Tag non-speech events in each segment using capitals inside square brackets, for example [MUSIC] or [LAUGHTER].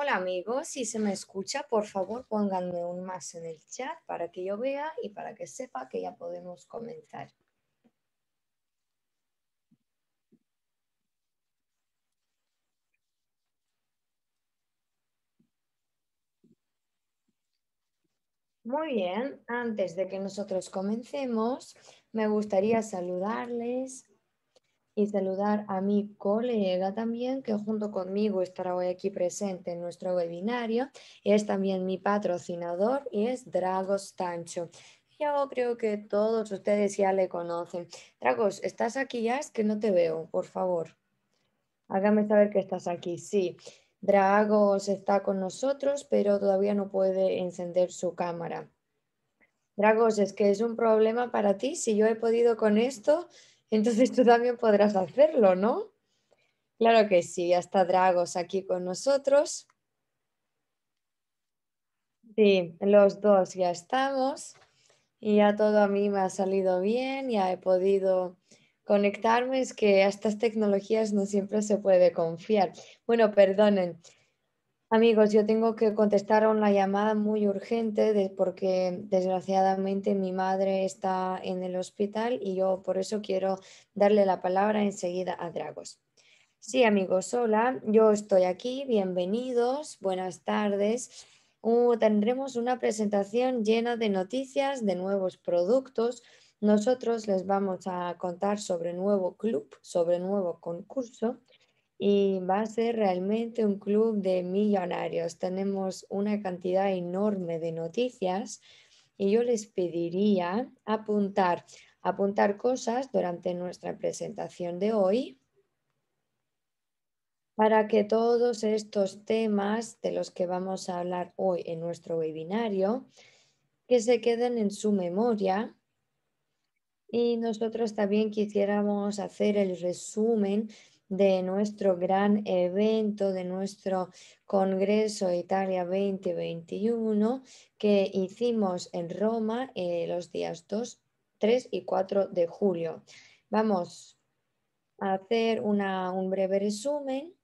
Hola amigos, si se me escucha, por favor pónganme un más en el chat para que yo vea y para que sepa que ya podemos comenzar. Muy bien, antes de que nosotros comencemos, me gustaría saludarles y saludar a mi colega también, que junto conmigo estará hoy aquí presente en nuestro webinario. Es también mi patrocinador y es Dragos Tancho. Yo creo que todos ustedes ya le conocen. Dragos, ¿estás aquí ya? Es que no te veo, por favor. Hágame saber que estás aquí. Sí, Dragos está con nosotros, pero todavía no puede encender su cámara. Dragos, es que es un problema para ti. Si yo he podido con esto, entonces tú también podrás hacerlo, ¿no? Claro que sí, hasta Dragos aquí con nosotros. Sí, los dos ya estamos y ya todo a mí me ha salido bien, ya he podido conectarme, es que a estas tecnologías no siempre se puede confiar. Bueno, perdonen, Amigos, yo tengo que contestar a una llamada muy urgente porque desgraciadamente mi madre está en el hospital y yo por eso quiero darle la palabra enseguida a Dragos. Sí, amigos, hola, yo estoy aquí, bienvenidos, buenas tardes. Uh, tendremos una presentación llena de noticias, de nuevos productos. Nosotros les vamos a contar sobre nuevo club, sobre nuevo concurso y va a ser realmente un club de millonarios. Tenemos una cantidad enorme de noticias y yo les pediría apuntar, apuntar cosas durante nuestra presentación de hoy para que todos estos temas de los que vamos a hablar hoy en nuestro webinario, que se queden en su memoria. Y nosotros también quisiéramos hacer el resumen de nuestro gran evento, de nuestro Congreso Italia 2021 que hicimos en Roma eh, los días 2, 3 y 4 de julio. Vamos a hacer un breve resumen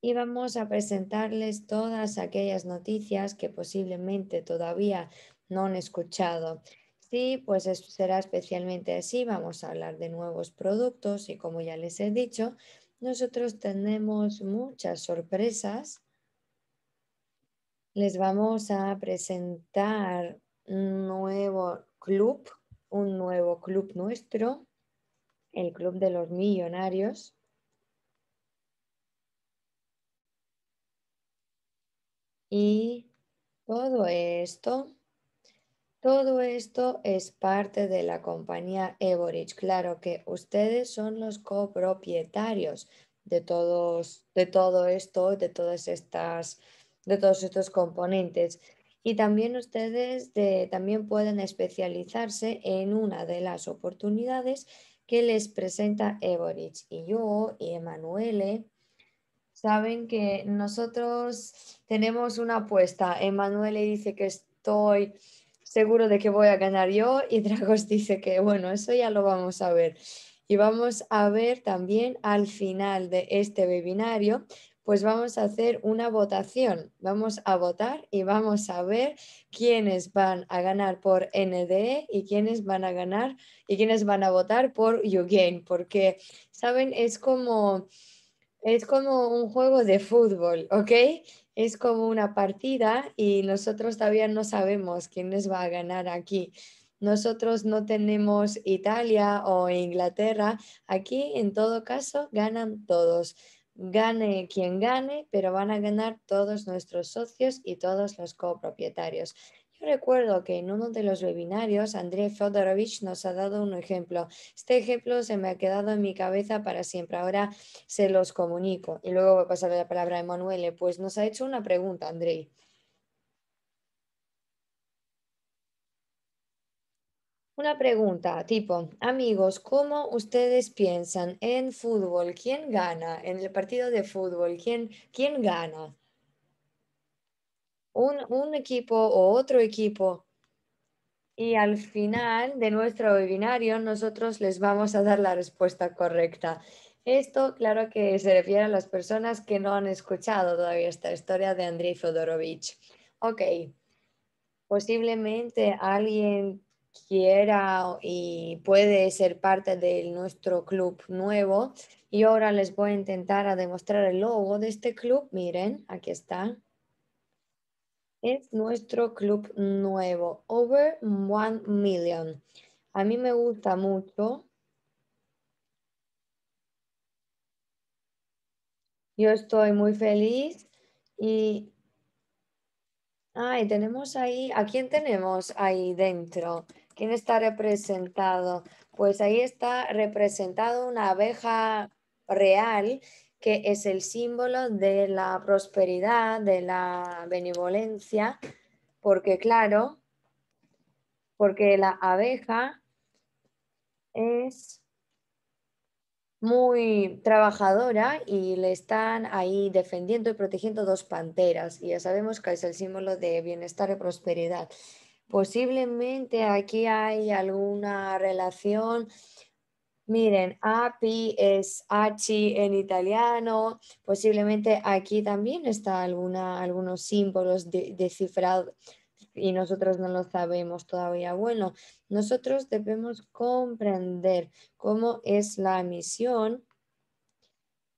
y vamos a presentarles todas aquellas noticias que posiblemente todavía no han escuchado. Sí, pues será especialmente así. Vamos a hablar de nuevos productos y como ya les he dicho, nosotros tenemos muchas sorpresas. Les vamos a presentar un nuevo club, un nuevo club nuestro, el Club de los Millonarios. Y todo esto todo esto es parte de la compañía Evorich. Claro que ustedes son los copropietarios de todos, de todo esto, de todas estas, de todos estos componentes. Y también ustedes también pueden especializarse en una de las oportunidades que les presenta Evorich. Y yo y Emanuele saben que nosotros tenemos una apuesta. Emanuele dice que estoy seguro de que voy a ganar yo y Dragos [LAUGHS] dice que bueno, eso ya lo vamos a ver. Y vamos a ver también al final de este webinario, pues vamos a hacer una votación. Vamos a votar y vamos a ver quiénes van a ganar por NDE y quiénes van a ganar y quiénes van a votar por YouGain, porque, ¿saben? Es como, es como un juego de fútbol, ¿ok? Es como una partida y nosotros todavía no sabemos quién les va a ganar aquí. Nosotros no tenemos Italia o Inglaterra. Aquí, en todo caso, ganan todos. Gane quien gane, pero van a ganar todos nuestros socios y todos los copropietarios recuerdo que en uno de los webinarios André Fedorovich nos ha dado un ejemplo. Este ejemplo se me ha quedado en mi cabeza para siempre. Ahora se los comunico. Y luego voy a pasar la palabra a Emanuele. Pues nos ha hecho una pregunta, André. Una pregunta tipo, amigos, ¿cómo ustedes piensan en fútbol? ¿Quién gana en el partido de fútbol? ¿Quién, quién gana? Un, equipo o otro equipo. Y al final de nuestro webinario nosotros les vamos a dar la respuesta correcta. Esto, claro que se refiere a las personas que no han escuchado todavía esta historia de Andrei Fedorovich. Ok, posiblemente alguien quiera y puede ser parte de nuestro club nuevo. Y ahora les voy a intentar a demostrar el logo de este club. Miren, aquí está. Es nuestro club nuevo, Over One Million. A mí me gusta mucho. Yo estoy muy feliz y Ay, tenemos ahí, ¿a quién tenemos ahí dentro? ¿Quién está representado? Pues ahí está representado una abeja real que es el símbolo de la prosperidad, de la benevolencia, porque claro, porque la abeja es muy trabajadora y le están ahí defendiendo y protegiendo dos panteras. Y ya sabemos que es el símbolo de bienestar y prosperidad. Posiblemente aquí hay alguna relación. Miren, api es achi en italiano. Posiblemente aquí también está alguna, algunos símbolos de, descifrados y nosotros no lo sabemos todavía. Bueno, nosotros debemos comprender cómo es la misión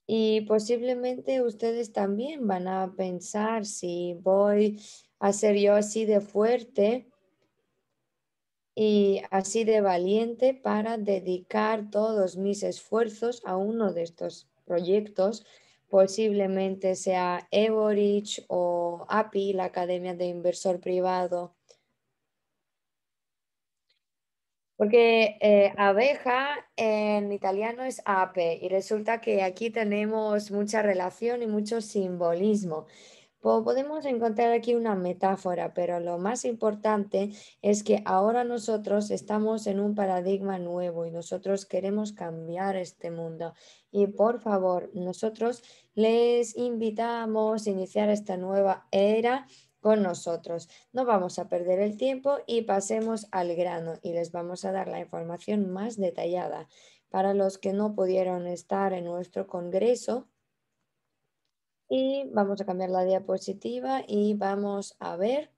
y posiblemente ustedes también van a pensar si voy a ser yo así de fuerte y así de valiente para dedicar todos mis esfuerzos a uno de estos proyectos posiblemente sea Evorich o API, la Academia de Inversor Privado. Porque eh, abeja en italiano es ape y resulta que aquí tenemos mucha relación y mucho simbolismo. Podemos encontrar aquí una metáfora, pero lo más importante es que ahora nosotros estamos en un paradigma nuevo y nosotros queremos cambiar este mundo. Y por favor, nosotros les invitamos a iniciar esta nueva era con nosotros. No vamos a perder el tiempo y pasemos al grano y les vamos a dar la información más detallada. Para los que no pudieron estar en nuestro congreso, y vamos a cambiar la diapositiva y vamos a ver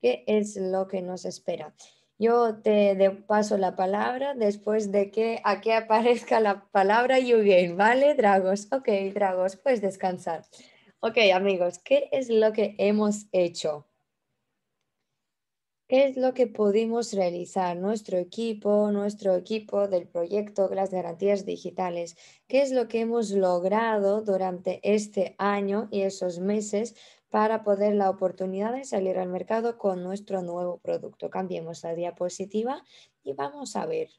qué es lo que nos espera. Yo te paso la palabra después de que aquí aparezca la palabra you ¿vale, Dragos? Ok, Dragos, puedes descansar. Ok, amigos, ¿qué es lo que hemos hecho? ¿Qué es lo que pudimos realizar nuestro equipo, nuestro equipo del proyecto las garantías digitales? ¿Qué es lo que hemos logrado durante este año y esos meses para poder la oportunidad de salir al mercado con nuestro nuevo producto? Cambiemos la diapositiva y vamos a ver.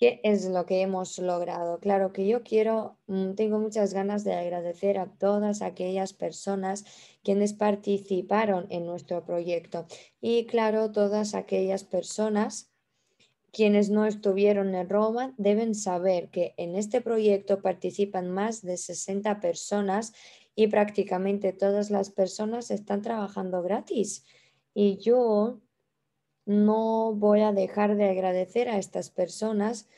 ¿Qué es lo que hemos logrado? Claro que yo quiero, mm, tengo muchas ganas de agradecer a todas aquellas personas quienes participaron en nuestro proyecto y claro, todas aquellas personas quienes no estuvieron en Roma deben saber que en este proyecto participan más de 60 personas y prácticamente todas las personas están trabajando gratis. Y yo no voy a dejar de agradecer a estas personas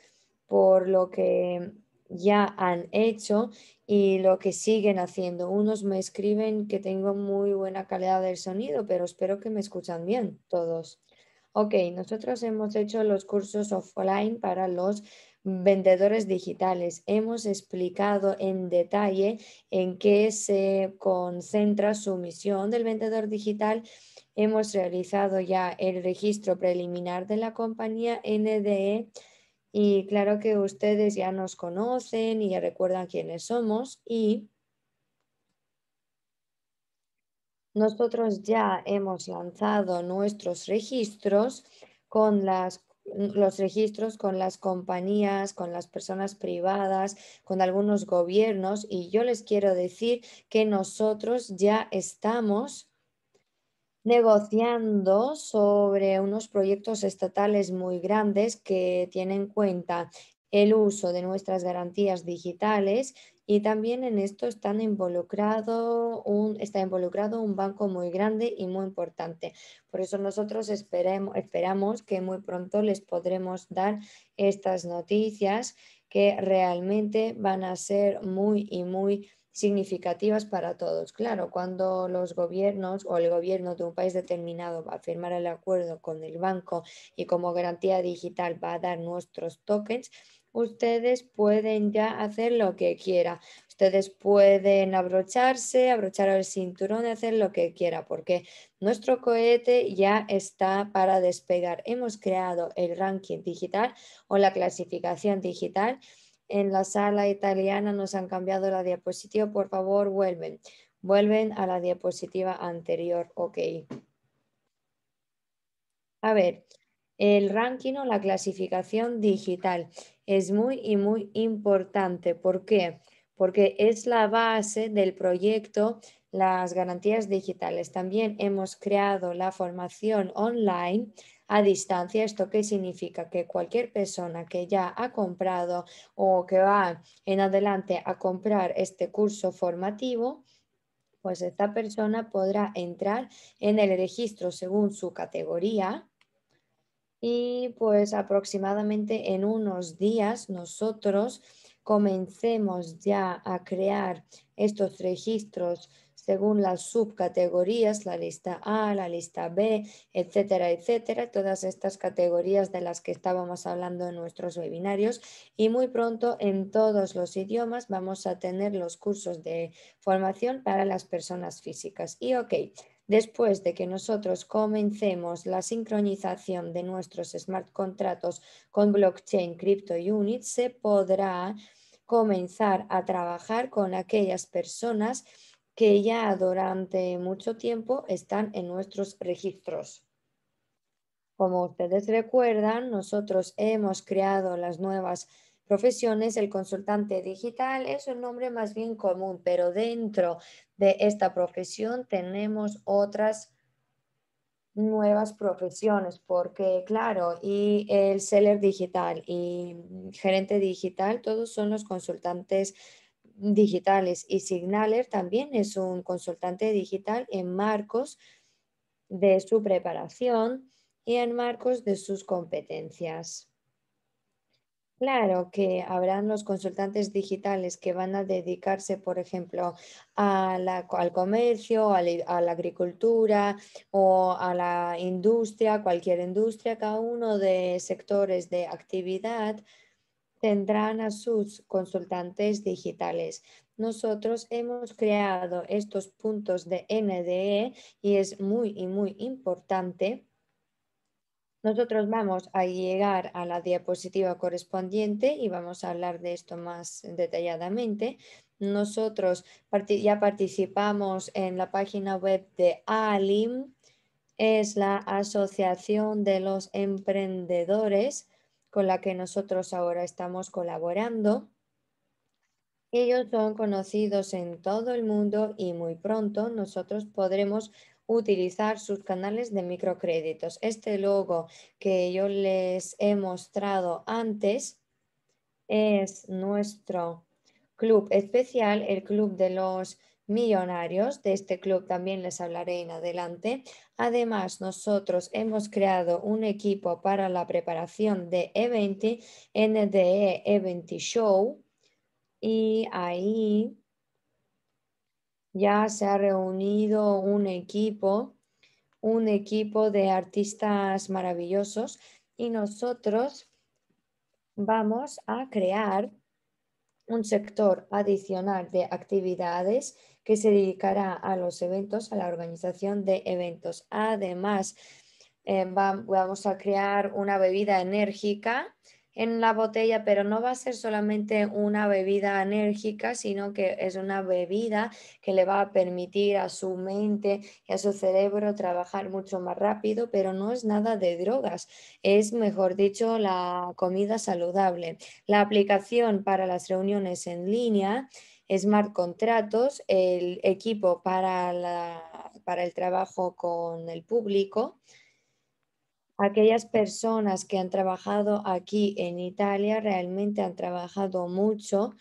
por lo que ya han hecho y lo que siguen haciendo. Unos me escriben que tengo muy buena calidad del sonido, pero espero que me escuchan bien todos. Ok, nosotros hemos hecho los cursos offline para los vendedores digitales. Hemos explicado en detalle en qué se concentra su misión del vendedor digital Hemos realizado ya el registro preliminar de la compañía NDE y claro que ustedes ya nos conocen y ya recuerdan quiénes somos y nosotros ya hemos lanzado nuestros registros con las los registros con las compañías, con las personas privadas, con algunos gobiernos y yo les quiero decir que nosotros ya estamos negociando sobre unos proyectos estatales muy grandes que tienen en cuenta el uso de nuestras garantías digitales y también en esto involucrado un, está involucrado un banco muy grande y muy importante. Por eso nosotros esperamos que muy pronto les podremos dar estas noticias que realmente van a ser muy y muy significativas para todos. Claro, cuando los gobiernos o el gobierno de un país determinado va a firmar el acuerdo con el banco y como garantía digital va a dar nuestros tokens, ustedes pueden ya hacer lo que quiera. Ustedes pueden abrocharse, abrochar el cinturón hacer lo que quiera, porque nuestro cohete ya está para despegar. Hemos creado el ranking digital o la clasificación digital. En la sala italiana nos han cambiado la diapositiva. Por favor, vuelven. Vuelven a la diapositiva anterior. Ok. A ver, el ranking o la clasificación digital es muy y muy importante. ¿Por qué? Porque es la base del proyecto Las Garantías Digitales. También hemos creado la formación online a distancia. ¿Esto qué significa? Que cualquier persona que ya ha comprado o que va en adelante a comprar este curso formativo, pues esta persona podrá entrar en el registro según su categoría y pues aproximadamente en unos días nosotros comencemos ya a crear estos registros según las subcategorías, la lista A, la lista B, etcétera, etcétera, todas estas categorías de las que estábamos hablando en nuestros webinarios y muy pronto en todos los idiomas vamos a tener los cursos de formación para las personas físicas. Y ok, Después de que nosotros comencemos la sincronización de nuestros smart contratos con blockchain crypto unit, se podrá comenzar a trabajar con aquellas personas que ya durante mucho tiempo están en nuestros registros. Como ustedes recuerdan, nosotros hemos creado las nuevas profesiones, el consultante digital es un nombre más bien común, pero dentro de esta profesión tenemos otras nuevas profesiones, porque claro, y el seller digital y gerente digital, todos son los consultantes digitales y Signaler también es un consultante digital en marcos de su preparación y en marcos de sus competencias. Claro que habrán los consultantes digitales que van a dedicarse, por ejemplo, al comercio, a la, agricultura o a la industria, cualquier industria, cada uno de sectores de actividad tendrán a sus consultantes digitales. Nosotros hemos creado estos puntos de NDE y es muy y muy importante nosotros vamos a llegar a la diapositiva correspondiente y vamos a hablar de esto más detalladamente. Nosotros ya participamos en la página web de ALIM, es la Asociación de los Emprendedores con la que nosotros ahora estamos colaborando. Ellos son conocidos en todo el mundo y muy pronto nosotros podremos utilizar sus canales de microcréditos. Este logo que yo les he mostrado antes es nuestro club especial, el Club de los Millonarios. De este club también les hablaré en adelante. Además, nosotros hemos creado un equipo para la preparación de Eventi, NDE Eventi Show. Y ahí ya se ha reunido un equipo, un equipo de artistas maravillosos y nosotros vamos a crear un sector adicional de actividades que se dedicará a los eventos, a la organización de eventos. Además, eh, vamos a crear una bebida enérgica en la botella, pero no va a ser solamente una bebida enérgica, sino que es una bebida que le va a permitir a su mente y a su cerebro trabajar mucho más rápido, pero no es nada de drogas, es mejor dicho la comida saludable. La aplicación para las reuniones en línea, Smart Contratos, el equipo para, para el trabajo con el público, aquellas personas que han trabajado aquí en Italia realmente han trabajado mucho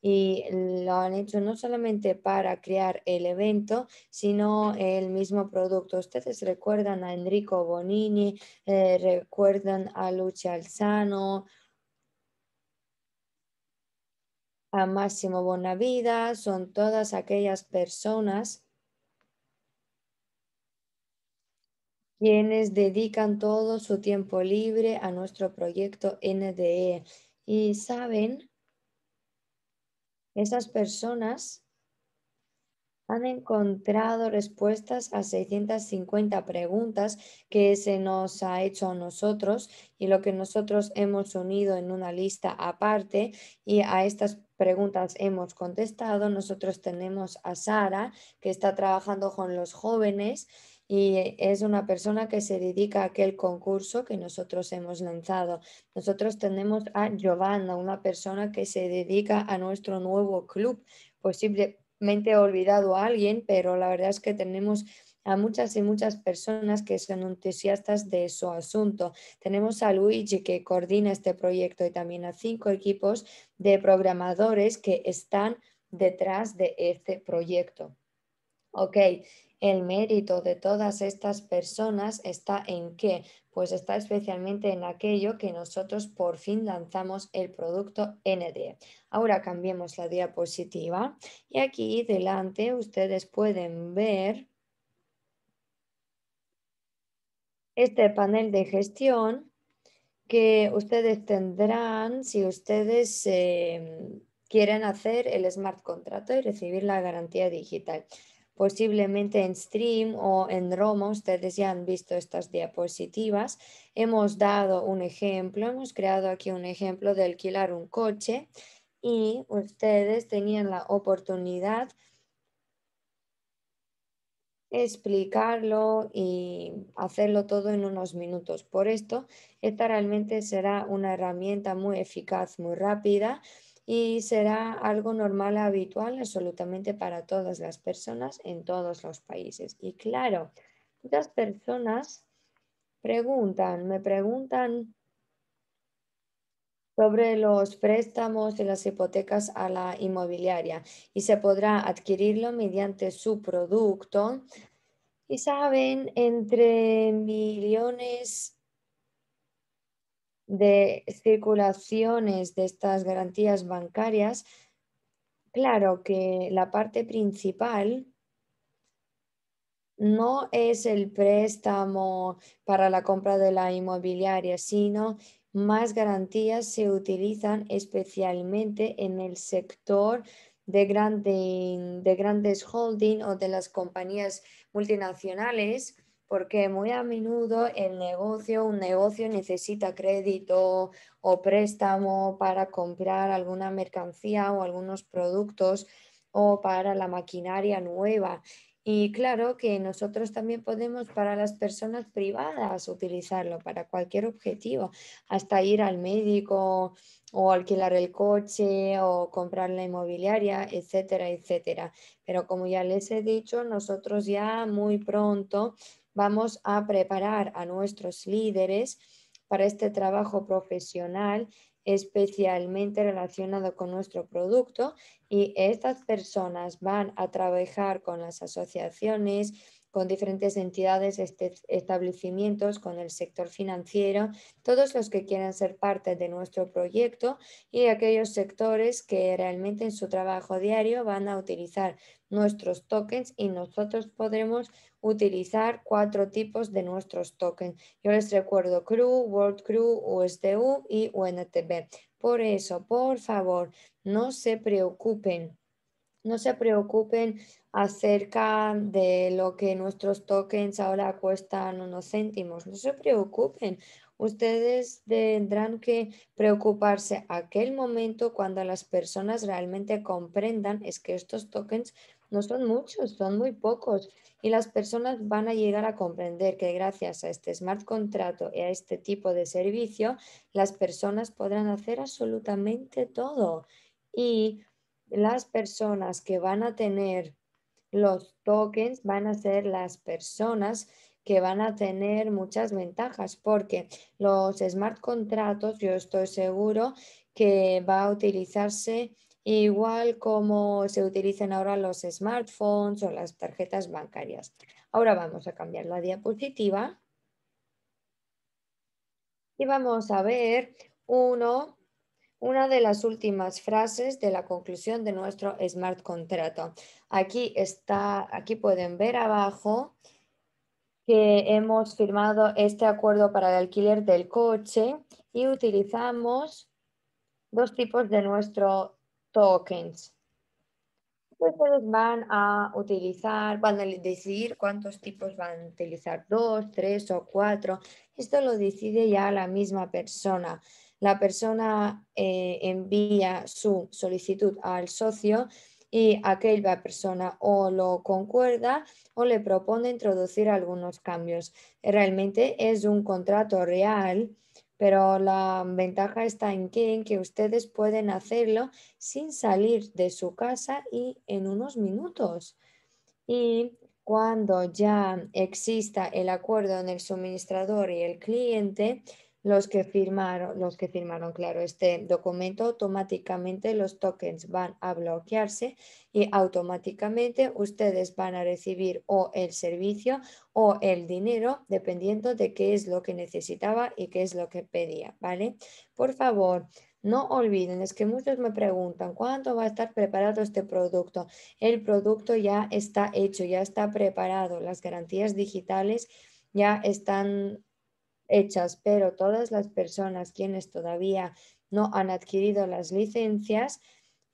y lo han hecho no solamente para crear el evento, sino el mismo producto. Ustedes recuerdan a Enrico Bonini, eh, recuerdan a Lucia Alzano, a Máximo Bonavida, son todas aquellas personas quienes dedican todo su tiempo libre a nuestro proyecto NDE. Y saben, esas personas han encontrado respuestas a 650 preguntas que se nos ha hecho a nosotros y lo que nosotros hemos unido en una lista aparte y a estas preguntas hemos contestado. Nosotros tenemos a Sara que está trabajando con los jóvenes y es una persona que se dedica a aquel concurso que nosotros hemos lanzado. Nosotros tenemos a Giovanna, una persona que se dedica a nuestro nuevo club. Posiblemente he olvidado a alguien, pero la verdad es que tenemos a muchas y muchas personas que son entusiastas de su asunto. Tenemos a Luigi que coordina este proyecto y también a cinco equipos de programadores que están detrás de este proyecto. Ok, el mérito de todas estas personas está en qué? Pues está especialmente en aquello que nosotros por fin lanzamos el producto ND. Ahora cambiemos la diapositiva y aquí delante ustedes pueden ver este panel de gestión que ustedes tendrán si ustedes eh, quieren hacer el smart contrato y recibir la garantía digital posiblemente en stream o en Roma, ustedes ya han visto estas diapositivas. Hemos dado un ejemplo, hemos creado aquí un ejemplo de alquilar un coche y ustedes tenían la oportunidad explicarlo y hacerlo todo en unos minutos. Por esto, esta realmente será una herramienta muy eficaz, muy rápida y será algo normal, habitual, absolutamente para todas las personas en todos los países. Y claro, muchas personas preguntan, me preguntan sobre los préstamos y las hipotecas a la inmobiliaria y se podrá adquirirlo mediante su producto. Y saben, entre millones de circulaciones de estas garantías bancarias, claro que la parte principal no es el préstamo para la compra de la inmobiliaria, sino más garantías se utilizan especialmente en el sector de, de grandes holding o de las compañías multinacionales porque muy a menudo el negocio, un negocio necesita crédito o préstamo para comprar alguna mercancía o algunos productos o para la maquinaria nueva. Y claro que nosotros también podemos para las personas privadas utilizarlo para cualquier objetivo, hasta ir al médico o alquilar el coche o comprar la inmobiliaria, etcétera, etcétera. Pero como ya les he dicho, nosotros ya muy pronto vamos a preparar a nuestros líderes para este trabajo profesional especialmente relacionado con nuestro producto. Y estas personas van a trabajar con las asociaciones, con diferentes entidades, este, establecimientos, con el sector financiero, todos los que quieran ser parte de nuestro proyecto y aquellos sectores que realmente en su trabajo diario van a utilizar nuestros tokens y nosotros podremos utilizar cuatro tipos de nuestros tokens. Yo les recuerdo CRU, World CRU, USDU y UNTB. Por eso, por favor, no se preocupen. No se preocupen acerca de lo que nuestros tokens ahora cuestan unos céntimos. No se preocupen. Ustedes tendrán que preocuparse aquel momento cuando las personas realmente comprendan es que estos tokens no son muchos, son muy pocos. Y las personas van a llegar a comprender que gracias a este smart contrato y a este tipo de servicio, las personas podrán hacer absolutamente todo. Y las personas que van a tener los tokens van a ser las personas que van a tener muchas ventajas porque los smart contratos, yo estoy seguro que va a utilizarse igual como se utilizan ahora los smartphones o las tarjetas bancarias. Ahora vamos a cambiar la diapositiva y vamos a ver uno, una de las últimas frases de la conclusión de nuestro smart contrato. Aquí está, aquí pueden ver abajo que hemos firmado este acuerdo para el alquiler del coche y utilizamos dos tipos de nuestro tokens. Ustedes van a utilizar, van a decidir cuántos tipos van a utilizar, dos, tres o cuatro. Esto lo decide ya la misma persona. La persona eh, envía su solicitud al socio y aquella persona o lo concuerda o le propone introducir algunos cambios. Realmente es un contrato real pero la ventaja está en que, que ustedes pueden hacerlo sin salir de su casa y en unos minutos. Y cuando ya exista el acuerdo en el suministrador y el cliente, los que firmaron, los que firmaron, claro, este documento, automáticamente los tokens van a bloquearse y automáticamente ustedes van a recibir o el servicio o el dinero, dependiendo de qué es lo que necesitaba y qué es lo que pedía, ¿vale? Por favor, no olviden, es que muchos me preguntan, ¿cuándo va a estar preparado este producto? El producto ya está hecho, ya está preparado, las garantías digitales ya están hechas, pero todas las personas quienes todavía no han adquirido las licencias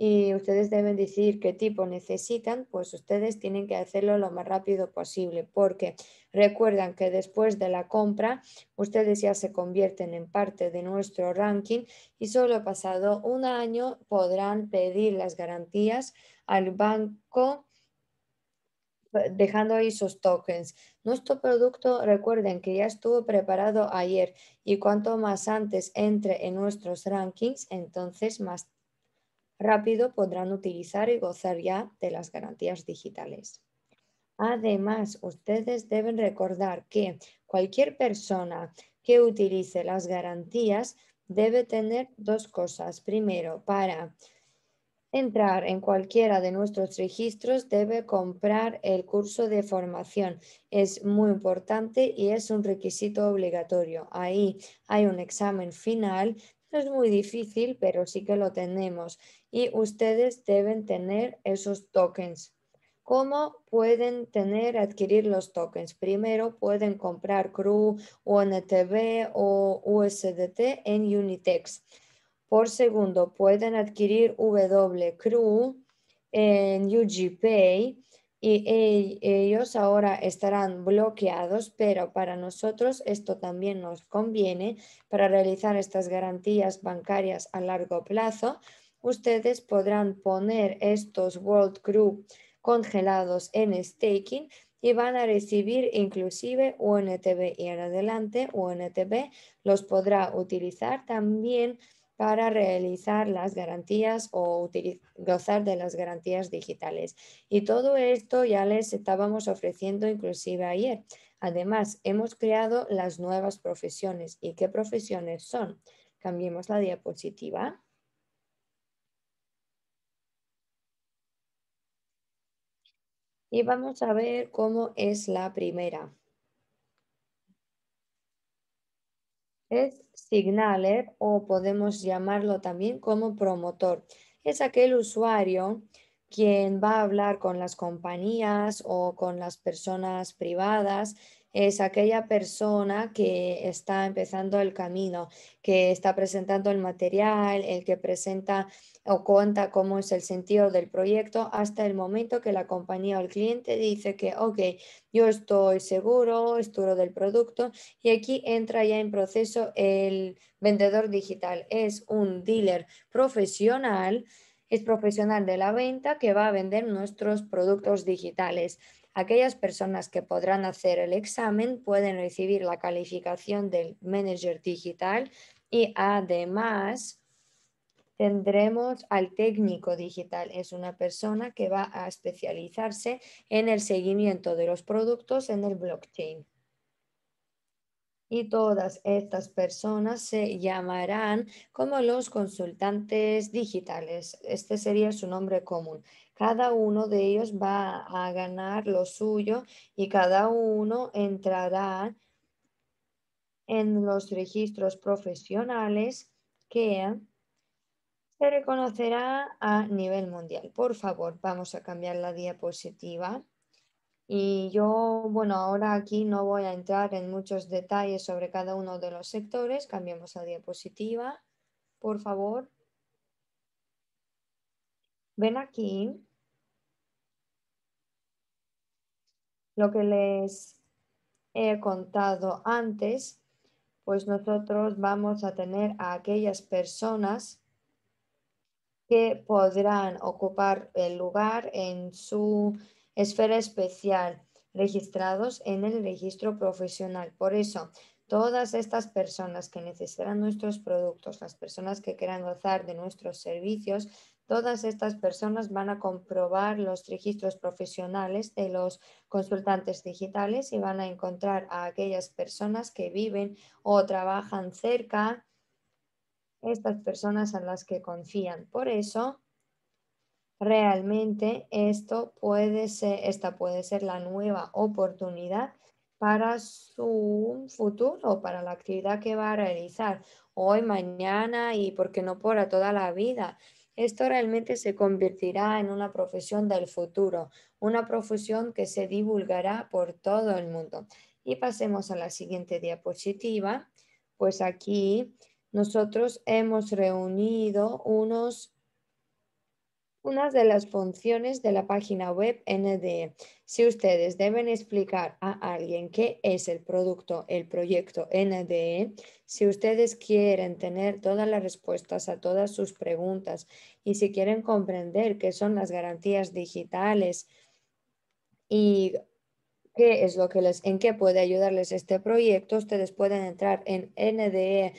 y ustedes deben decir qué tipo necesitan, pues ustedes tienen que hacerlo lo más rápido posible, porque recuerdan que después de la compra ustedes ya se convierten en parte de nuestro ranking y solo pasado un año podrán pedir las garantías al banco dejando ahí sus tokens. Nuestro producto, recuerden que ya estuvo preparado ayer y cuanto más antes entre en nuestros rankings, entonces más rápido podrán utilizar y gozar ya de las garantías digitales. Además, ustedes deben recordar que cualquier persona que utilice las garantías debe tener dos cosas. Primero, para entrar en cualquiera de nuestros registros debe comprar el curso de formación. Es muy importante y es un requisito obligatorio. Ahí hay un examen final. No es muy difícil, pero sí que lo tenemos. Y ustedes deben tener esos tokens. ¿Cómo pueden tener, adquirir los tokens? Primero pueden comprar CRU, UNTB o USDT en Unitex por segundo pueden adquirir W en UGPay y ellos ahora estarán bloqueados, pero para nosotros esto también nos conviene para realizar estas garantías bancarias a largo plazo. Ustedes podrán poner estos World Crew congelados en staking y van a recibir inclusive UNTB y en adelante UNTB los podrá utilizar también para realizar las garantías o gozar de las garantías digitales. Y todo esto ya les estábamos ofreciendo inclusive ayer. Además, hemos creado las nuevas profesiones. ¿Y qué profesiones son? Cambiemos la diapositiva. Y vamos a ver cómo es la primera. Es signaler o podemos llamarlo también como promotor. Es aquel usuario quien va a hablar con las compañías o con las personas privadas es aquella persona que está empezando el camino, que está presentando el material, el que presenta o cuenta cómo es el sentido del proyecto hasta el momento que la compañía o el cliente dice que, ok, yo estoy seguro, estoy del producto y aquí entra ya en proceso el vendedor digital. Es un dealer profesional, es profesional de la venta que va a vender nuestros productos digitales. Aquellas personas que podrán hacer el examen pueden recibir la calificación del manager digital y además tendremos al técnico digital. Es una persona que va a especializarse en el seguimiento de los productos en el blockchain. y todas estas personas se llamarán como los consultantes digitales. Este sería su nombre común. Cada uno de ellos va a ganar lo suyo y cada uno entrará en los registros profesionales que se reconocerá a nivel mundial. Por favor, vamos a cambiar la diapositiva. Y yo, bueno, ahora aquí no voy a entrar en muchos detalles sobre cada uno de los sectores. Cambiamos la diapositiva, por favor. Ven aquí lo que les he contado antes, pues nosotros vamos a tener a aquellas personas que podrán ocupar el lugar en su esfera especial registrados en el registro profesional. Por eso, todas estas personas que necesitan nuestros productos, las personas que quieran gozar de nuestros servicios, todas estas personas van a comprobar los registros profesionales de los consultantes digitales y van a encontrar a aquellas personas que viven o trabajan cerca, estas personas a las que confían. Por eso, realmente esto puede ser, esta puede ser la nueva oportunidad para su futuro, para la actividad que va a realizar hoy, mañana y, por qué no, por toda la vida. Esto realmente se convertirá en una profesión del futuro, una profesión que se divulgará por todo el mundo. Y pasemos a la siguiente diapositiva. Pues aquí nosotros hemos reunido unos unas de las funciones de la página web NDE. Si ustedes deben explicar a alguien qué es el producto, el proyecto NDE, si ustedes quieren tener todas las respuestas a todas sus preguntas y si quieren comprender qué son las garantías digitales y qué es lo que les, en qué puede ayudarles este proyecto, ustedes pueden entrar en nde-evo.com.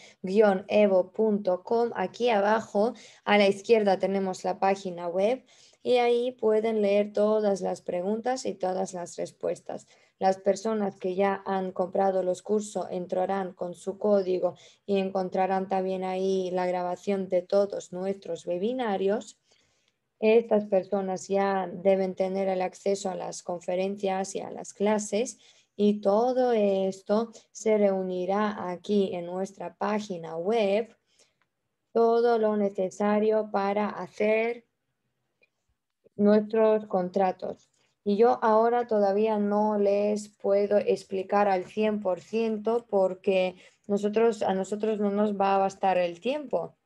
Aquí abajo a la izquierda tenemos la página web y ahí pueden leer todas las preguntas y todas las respuestas. Las personas que ya han comprado los cursos entrarán con su código y encontrarán también ahí la grabación de todos nuestros webinarios. Estas personas ya deben tener el acceso a las conferencias y a las clases y todo esto se reunirá aquí en nuestra página web, todo lo necesario para hacer nuestros contratos. Y yo ahora todavía no les puedo explicar al 100% porque nosotros, a nosotros no nos va a bastar el tiempo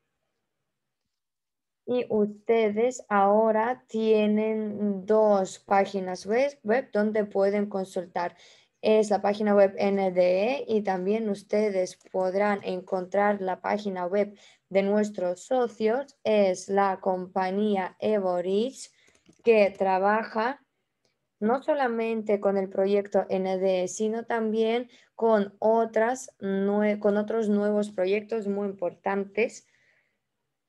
y ustedes ahora tienen dos páginas web, donde pueden consultar. Es la página web NDE y también ustedes podrán encontrar la página web de nuestros socios. Es la compañía Evorich que trabaja no solamente con el proyecto NDE, sino también con, otras, con otros nuevos proyectos muy importantes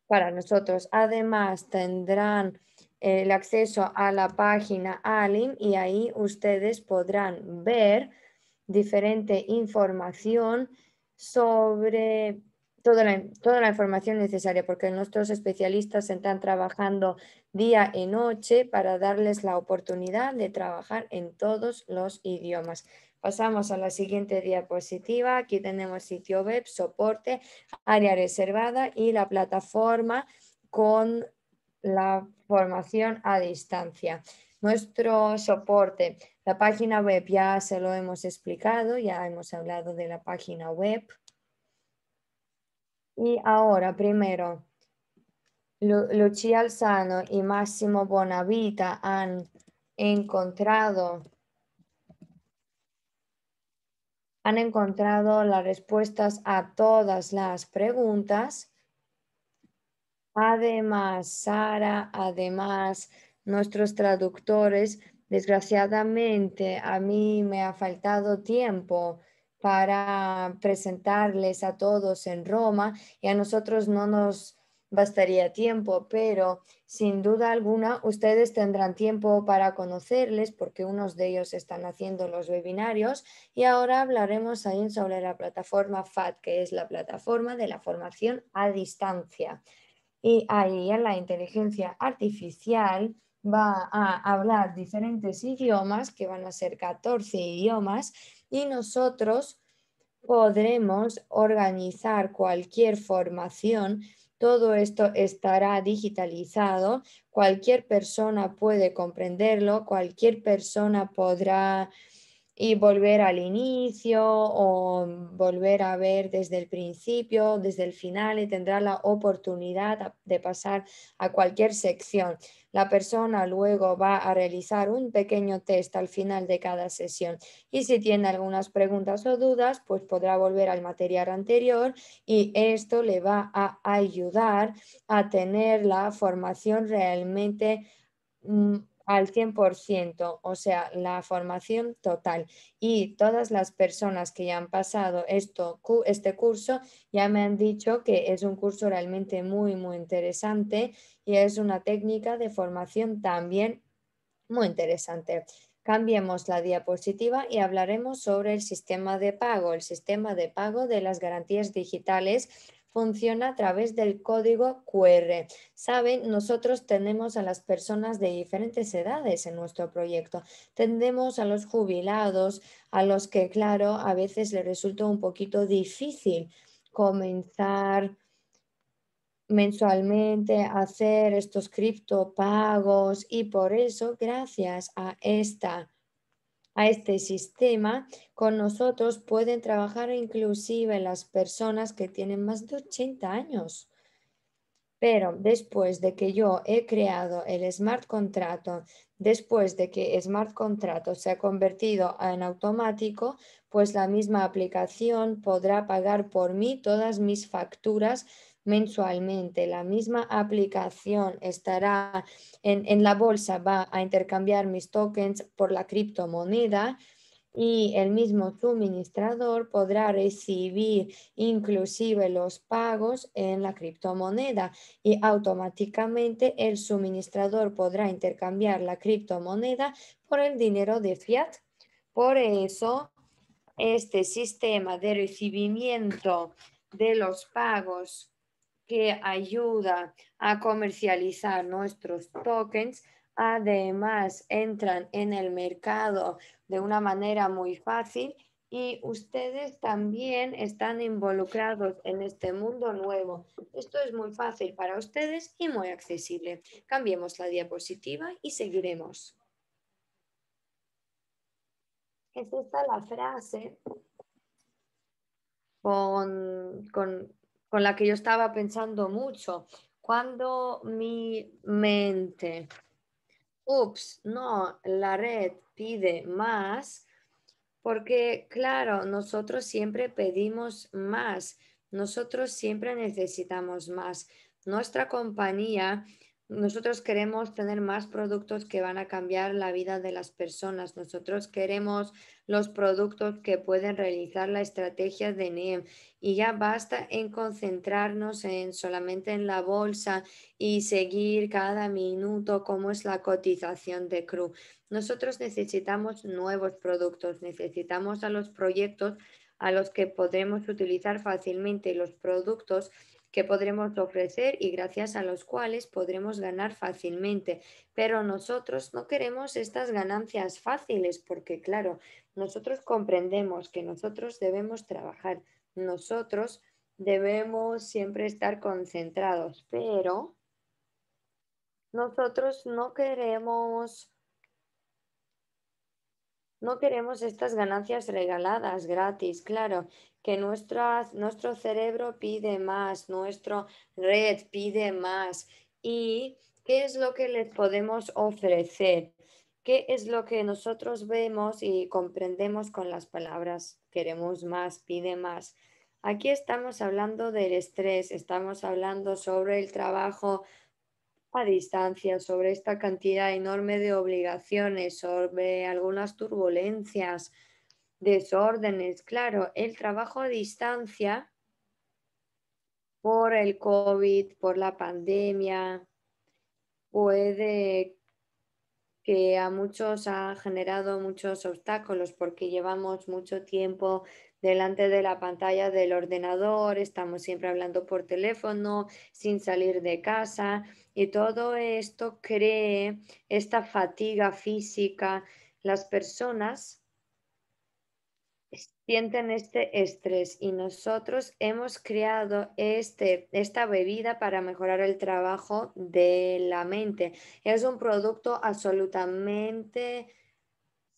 para nosotros. Además, tendrán el acceso a la página ALIM y ahí ustedes podrán ver diferente información sobre toda toda la información necesaria, porque nuestros especialistas están trabajando día y noche para darles la oportunidad de trabajar en todos los idiomas. Pasamos a la siguiente diapositiva. Aquí tenemos sitio web, soporte, área reservada y la plataforma con la formación a distancia. Nuestro soporte, la página web ya se lo hemos explicado, ya hemos hablado de la página web. Y ahora, primero, Lucia Alzano y Máximo Bonavita han encontrado han encontrado las respuestas a todas las preguntas. Además, Sara, además, nuestros traductores, desgraciadamente a mí me ha faltado tiempo para presentarles a todos en Roma y a nosotros no nos bastaría tiempo, pero sin duda alguna ustedes tendrán tiempo para conocerles porque unos de ellos están haciendo los webinarios y ahora hablaremos ahí sobre la plataforma FAT, que es la plataforma de la formación a distancia. Y ahí en la inteligencia artificial va a hablar diferentes idiomas, que van a ser 14 idiomas, y nosotros podremos organizar cualquier formación. Todo esto estará digitalizado, cualquier persona puede comprenderlo, cualquier persona podrá y volver al inicio o volver a ver desde el principio, desde el final y tendrá la oportunidad de pasar a cualquier sección. La persona luego va a realizar un pequeño test al final de cada sesión y si tiene algunas preguntas o dudas, pues podrá volver al material anterior y esto le va a ayudar a tener la formación realmente mm, al 100%, o sea, la formación total. Y todas las personas que ya han pasado esto, este curso ya me han dicho que es un curso realmente muy, muy interesante y es una técnica de formación también muy interesante. Cambiemos la diapositiva y hablaremos sobre el sistema de pago, el sistema de pago de las garantías digitales funciona a través del código QR. Saben, nosotros tenemos a las personas de diferentes edades en nuestro proyecto. Tendemos a los jubilados, a los que, claro, a veces les resulta un poquito difícil comenzar mensualmente hacer estos criptopagos y por eso, gracias a esta a este sistema, con nosotros pueden trabajar inclusive las personas que tienen más de 80 años. Pero después de que yo he creado el smart contrato, después de que smart contrato se ha convertido en automático, pues la misma aplicación podrá pagar por mí todas mis facturas mensualmente. La misma aplicación estará en, la bolsa, va a intercambiar mis tokens por la criptomoneda y el mismo suministrador podrá recibir inclusive los pagos en la criptomoneda y automáticamente el suministrador podrá intercambiar la criptomoneda por el dinero de fiat. Por eso, este sistema de recibimiento de los pagos que ayuda a comercializar nuestros tokens. Además, entran en el mercado de una manera muy fácil y ustedes también están involucrados en este mundo nuevo. Esto es muy fácil para ustedes y muy accesible. Cambiemos la diapositiva y seguiremos. Es esta la frase con, con con la que yo estaba pensando mucho. Cuando mi mente, ups, no, la red pide más, porque claro, nosotros siempre pedimos más, nosotros siempre necesitamos más. Nuestra compañía nosotros queremos tener más productos que van a cambiar la vida de las personas. Nosotros queremos los productos que pueden realizar la estrategia de NEM y ya basta en concentrarnos en solamente en la bolsa y seguir cada minuto cómo es la cotización de CRU. Nosotros necesitamos nuevos productos, necesitamos a los proyectos a los que podremos utilizar fácilmente los productos que podremos ofrecer y gracias a los cuales podremos ganar fácilmente. Pero nosotros no queremos estas ganancias fáciles porque, claro, nosotros comprendemos que nosotros debemos trabajar, nosotros debemos siempre estar concentrados, pero nosotros no queremos no queremos estas ganancias regaladas gratis, claro, que nuestro cerebro pide más, nuestra red pide más. ¿Y qué es lo que les podemos ofrecer? ¿Qué es lo que nosotros vemos y comprendemos con las palabras queremos más, pide más? Aquí estamos hablando del estrés, estamos hablando sobre el trabajo a distancia, sobre esta cantidad enorme de obligaciones, sobre algunas turbulencias, desórdenes. Claro, el trabajo a distancia por el COVID, por la pandemia, puede que a muchos ha generado muchos obstáculos porque llevamos mucho tiempo delante de la pantalla del ordenador, estamos siempre hablando por teléfono, sin salir de casa y todo esto cree esta fatiga física. Las personas sienten este estrés y nosotros hemos creado este, esta bebida para mejorar el trabajo de la mente. Es un producto absolutamente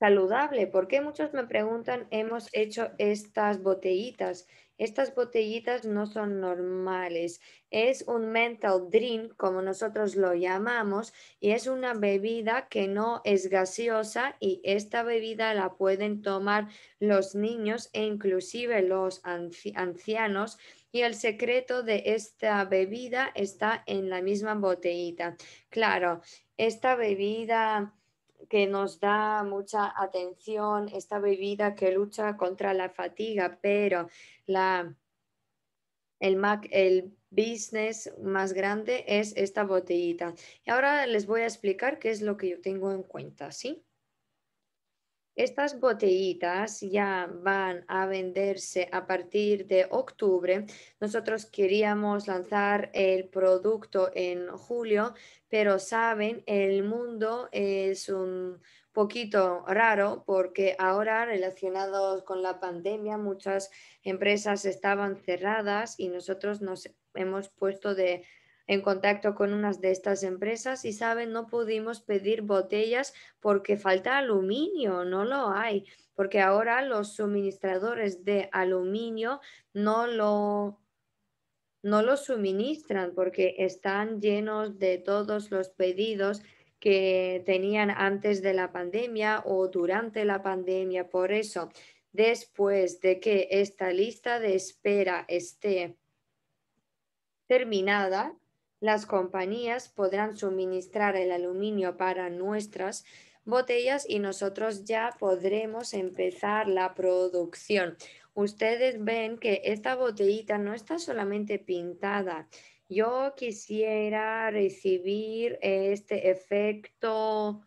saludable. porque muchos me preguntan, hemos hecho estas botellitas? Estas botellitas no son normales. Es un mental drink, como nosotros lo llamamos, y es una bebida que no es gaseosa y esta bebida la pueden tomar los niños e inclusive los ancianos. Y el secreto de esta bebida está en la misma botellita. Claro, esta bebida que nos da mucha atención, esta bebida que lucha contra la fatiga, pero la, el, el business más grande es esta botellita. Y ahora les voy a explicar qué es lo que yo tengo en cuenta, ¿sí? Estas botellitas ya van a venderse a partir de octubre. Nosotros queríamos lanzar el producto en julio, pero saben, el mundo es un poquito raro porque ahora relacionados con la pandemia muchas empresas estaban cerradas y nosotros nos hemos puesto de en contacto con unas de estas empresas y saben, no pudimos pedir botellas porque falta aluminio, no lo hay, porque ahora los suministradores de aluminio no lo no lo suministran porque están llenos de todos los pedidos que tenían antes de la pandemia o durante la pandemia. Por eso, después de que esta lista de espera esté terminada, las compañías podrán suministrar el aluminio para nuestras botellas y nosotros ya podremos empezar la producción. Ustedes ven que esta botellita no está solamente pintada. Yo quisiera recibir este efecto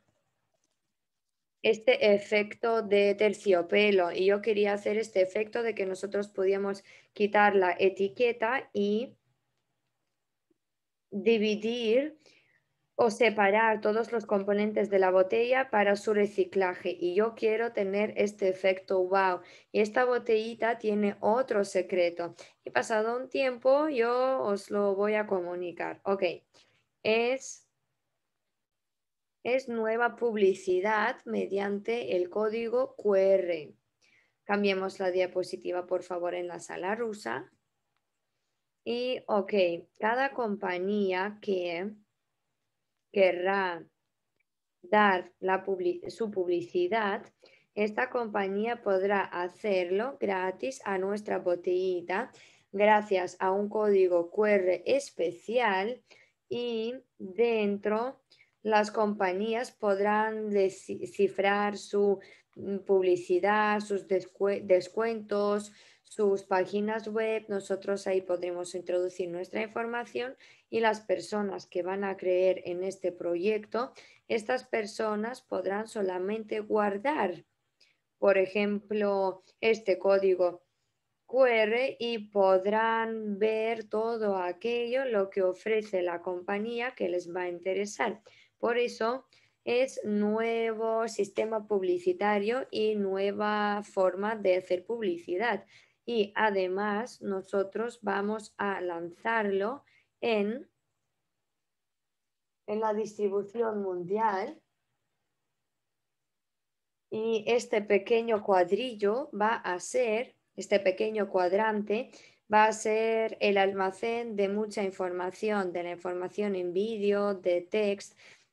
este efecto de terciopelo y yo quería hacer este efecto de que nosotros podíamos quitar la etiqueta y dividir o separar todos los componentes de la botella para su reciclaje. Y yo quiero tener este efecto wow. Y esta botellita tiene otro secreto. Y pasado un tiempo yo os lo voy a comunicar. Ok. Es es nueva publicidad mediante el código QR cambiemos la diapositiva por favor en la sala rusa y, ok, cada compañía que querrá dar su publicidad, esta compañía podrá hacerlo gratis a nuestra botellita gracias a un código QR especial y dentro las compañías podrán descifrar su mm, publicidad, sus descuentos, sus páginas web, nosotros ahí podremos introducir nuestra información y las personas que van a creer en este proyecto, estas personas podrán solamente guardar, por ejemplo, este código QR y podrán ver todo aquello lo que ofrece la compañía que les va a interesar. Por eso es nuevo sistema publicitario y nueva forma de hacer publicidad y además nosotros vamos a lanzarlo en, en la distribución mundial. Y este pequeño cuadrillo va a ser, este pequeño cuadrante va a ser el almacén de mucha información, de la información en vídeo, de,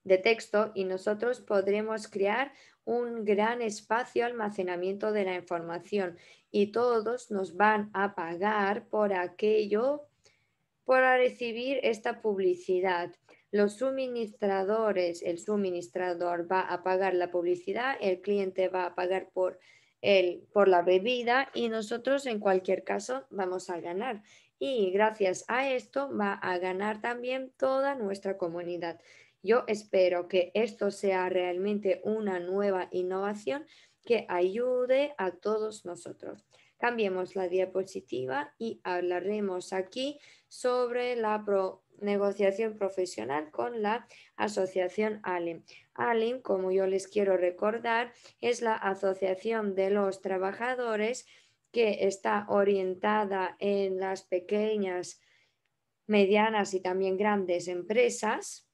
de texto y nosotros podremos crear un gran espacio almacenamiento de la información y todos nos van a pagar por aquello, por recibir esta publicidad. Los suministradores, el suministrador va a pagar la publicidad, el cliente va a pagar por el, por la bebida y nosotros en cualquier caso vamos a ganar. Y gracias a esto va a ganar también toda nuestra comunidad. Yo espero que esto sea realmente una nueva innovación que ayude a todos nosotros. Cambiemos la diapositiva y hablaremos aquí sobre la negociación profesional con la asociación ALEM. ALEM, como yo les quiero recordar, es la asociación de los trabajadores que está orientada en las pequeñas, medianas y también grandes empresas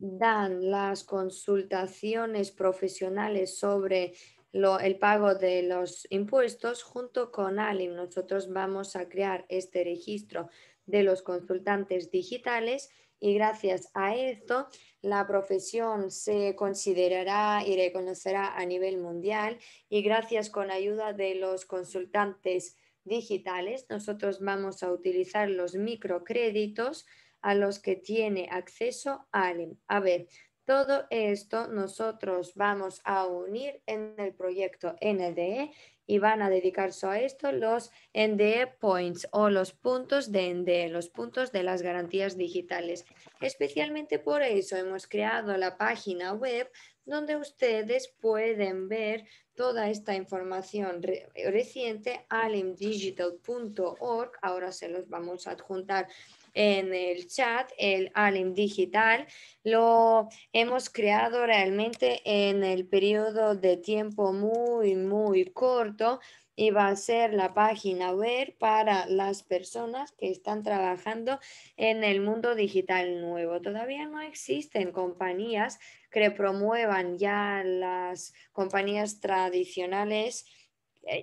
dan las consultaciones profesionales sobre el pago de los impuestos junto con ALIM. Nosotros vamos a crear este registro de los consultantes digitales y gracias a esto la profesión se considerará y reconocerá a nivel mundial y gracias con ayuda de los consultantes digitales nosotros vamos a utilizar los microcréditos a los que tiene acceso ALEM. A ver, todo esto nosotros vamos a unir en el proyecto NDE y van a dedicarse a esto los NDE Points o los puntos de NDE, los puntos de las garantías digitales. Especialmente por eso hemos creado la página web donde ustedes pueden ver toda esta información reciente, alimdigital.org. Ahora se los vamos a adjuntar en el chat, el Alim Digital, lo hemos creado realmente en el periodo de tiempo muy, muy corto y va a ser la página web para las personas que están trabajando en el mundo digital nuevo. Todavía no existen compañías que promuevan ya las compañías tradicionales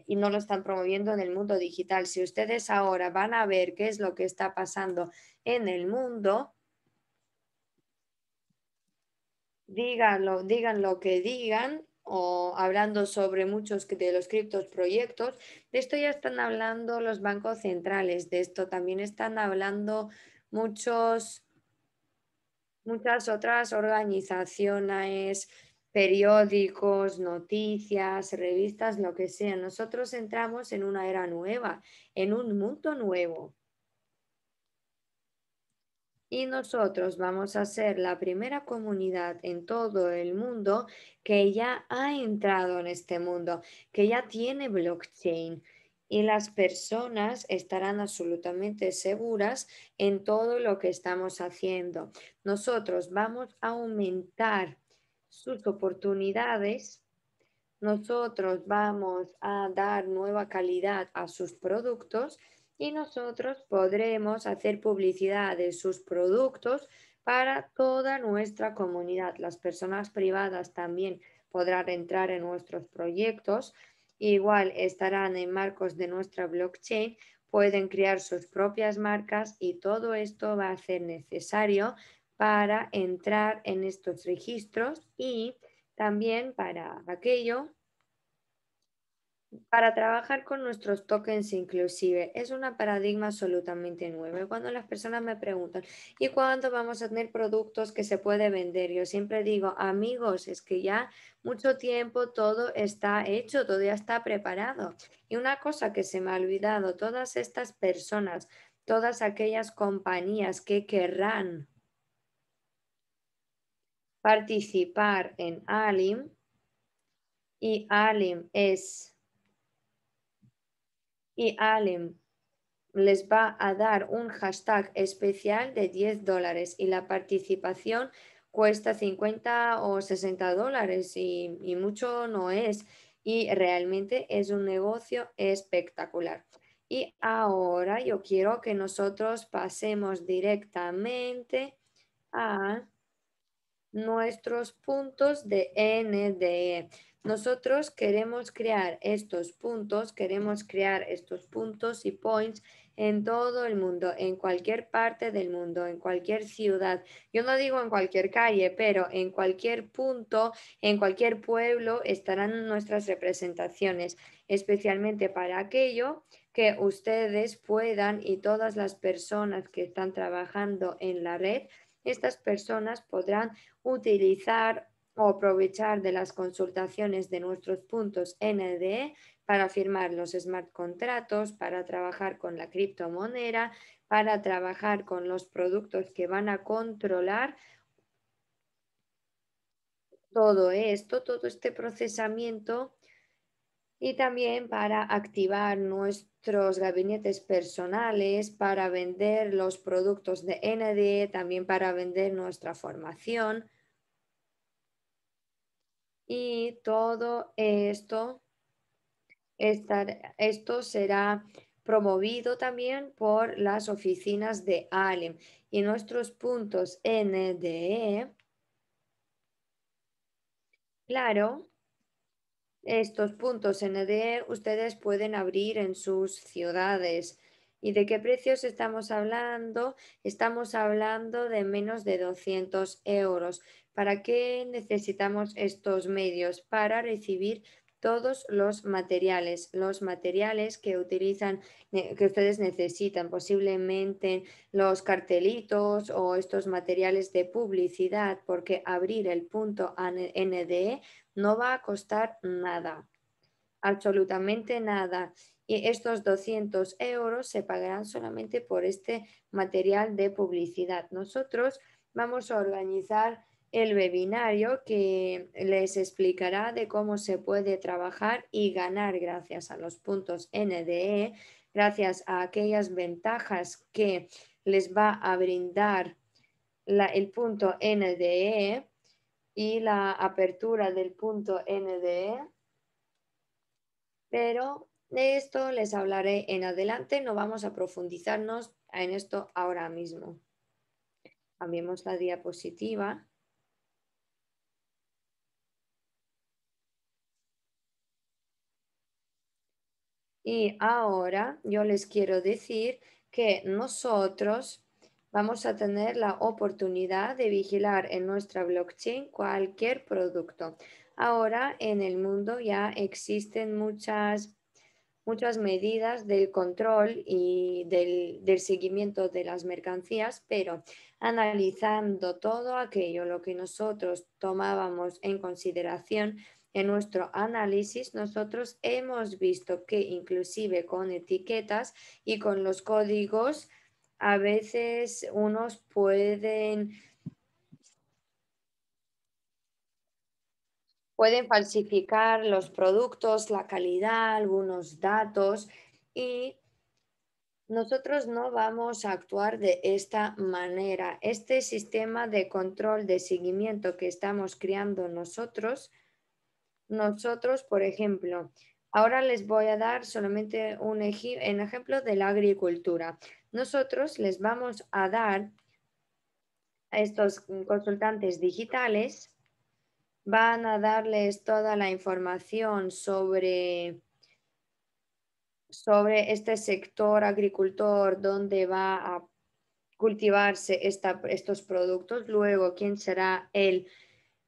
y no lo están promoviendo en el mundo digital. Si ustedes ahora van a ver qué es lo que está pasando en el mundo, díganlo, digan lo que digan o hablando sobre muchos de los criptos proyectos, de esto ya están hablando los bancos centrales, de esto también están hablando muchos, muchas otras organizaciones, periódicos, noticias, revistas, lo que sea. Nosotros entramos en una era nueva, en un mundo nuevo. Y nosotros vamos a ser la primera comunidad en todo el mundo que ya ha entrado en este mundo, que ya tiene blockchain. Y las personas estarán absolutamente seguras en todo lo que estamos haciendo. Nosotros vamos a aumentar sus oportunidades, nosotros vamos a dar nueva calidad a sus productos y nosotros podremos hacer publicidad de sus productos para toda nuestra comunidad. Las personas privadas también podrán entrar en nuestros proyectos, igual estarán en marcos de nuestra blockchain, pueden crear sus propias marcas y todo esto va a ser necesario para entrar en estos registros y también para aquello, para trabajar con nuestros tokens inclusive. Es una paradigma absolutamente nuevo. Cuando las personas me preguntan, ¿y cuándo vamos a tener productos que se puede vender? Yo siempre digo, amigos, es que ya mucho tiempo todo está hecho, todo ya está preparado. Y una cosa que se me ha olvidado, todas estas personas, todas aquellas compañías que querrán participar en ALIM y ALIM es y ALIM les va a dar un hashtag especial de 10 dólares y la participación cuesta 50 o 60 dólares y, y mucho no es y realmente es un negocio espectacular. Y ahora yo quiero que nosotros pasemos directamente a nuestros puntos de NDE. Nosotros queremos crear estos puntos, queremos crear estos puntos y points en todo el mundo, en cualquier parte del mundo, en cualquier ciudad. Yo no digo en cualquier calle, pero en cualquier punto, en cualquier pueblo estarán nuestras representaciones, especialmente para aquello que ustedes puedan y todas las personas que están trabajando en la red estas personas podrán utilizar o aprovechar de las consultaciones de nuestros puntos NDE para firmar los smart contratos, para trabajar con la criptomoneda, para trabajar con los productos que van a controlar todo esto, todo este procesamiento y también para activar nuestros gabinetes personales, para vender los productos de NDE, también para vender nuestra formación. Y todo esto, esto será promovido también por las oficinas de ALEM y nuestros puntos NDE. Claro, estos puntos NDE ustedes pueden abrir en sus ciudades. ¿Y de qué precios estamos hablando? Estamos hablando de menos de 200 euros. ¿Para qué necesitamos estos medios? Para recibir todos los materiales, los materiales que utilizan, que ustedes necesitan, posiblemente los cartelitos o estos materiales de publicidad, porque abrir el punto NDE no va a costar nada, absolutamente nada. Y estos 200 euros se pagarán solamente por este material de publicidad. Nosotros vamos a organizar el webinario que les explicará de cómo se puede trabajar y ganar gracias a los puntos NDE, gracias a aquellas ventajas que les va a brindar el punto NDE y la apertura del punto NDE. Pero de esto les hablaré en adelante, no vamos a profundizarnos en esto ahora mismo. Cambiemos la diapositiva. Y ahora yo les quiero decir que nosotros vamos a tener la oportunidad de vigilar en nuestra blockchain cualquier producto. Ahora en el mundo ya existen muchas, muchas medidas de control y del, del seguimiento de las mercancías, pero analizando todo aquello lo que nosotros tomábamos en consideración, en nuestro análisis nosotros hemos visto que inclusive con etiquetas y con los códigos a veces unos pueden pueden falsificar los productos, la calidad, algunos datos y nosotros no vamos a actuar de esta manera. Este sistema de control de seguimiento que estamos creando nosotros nosotros, por ejemplo, ahora les voy a dar solamente un ejemplo de la agricultura. Nosotros les vamos a dar a estos consultantes digitales, van a darles toda la información sobre, sobre este sector agricultor, dónde va a cultivarse estos productos, luego quién será el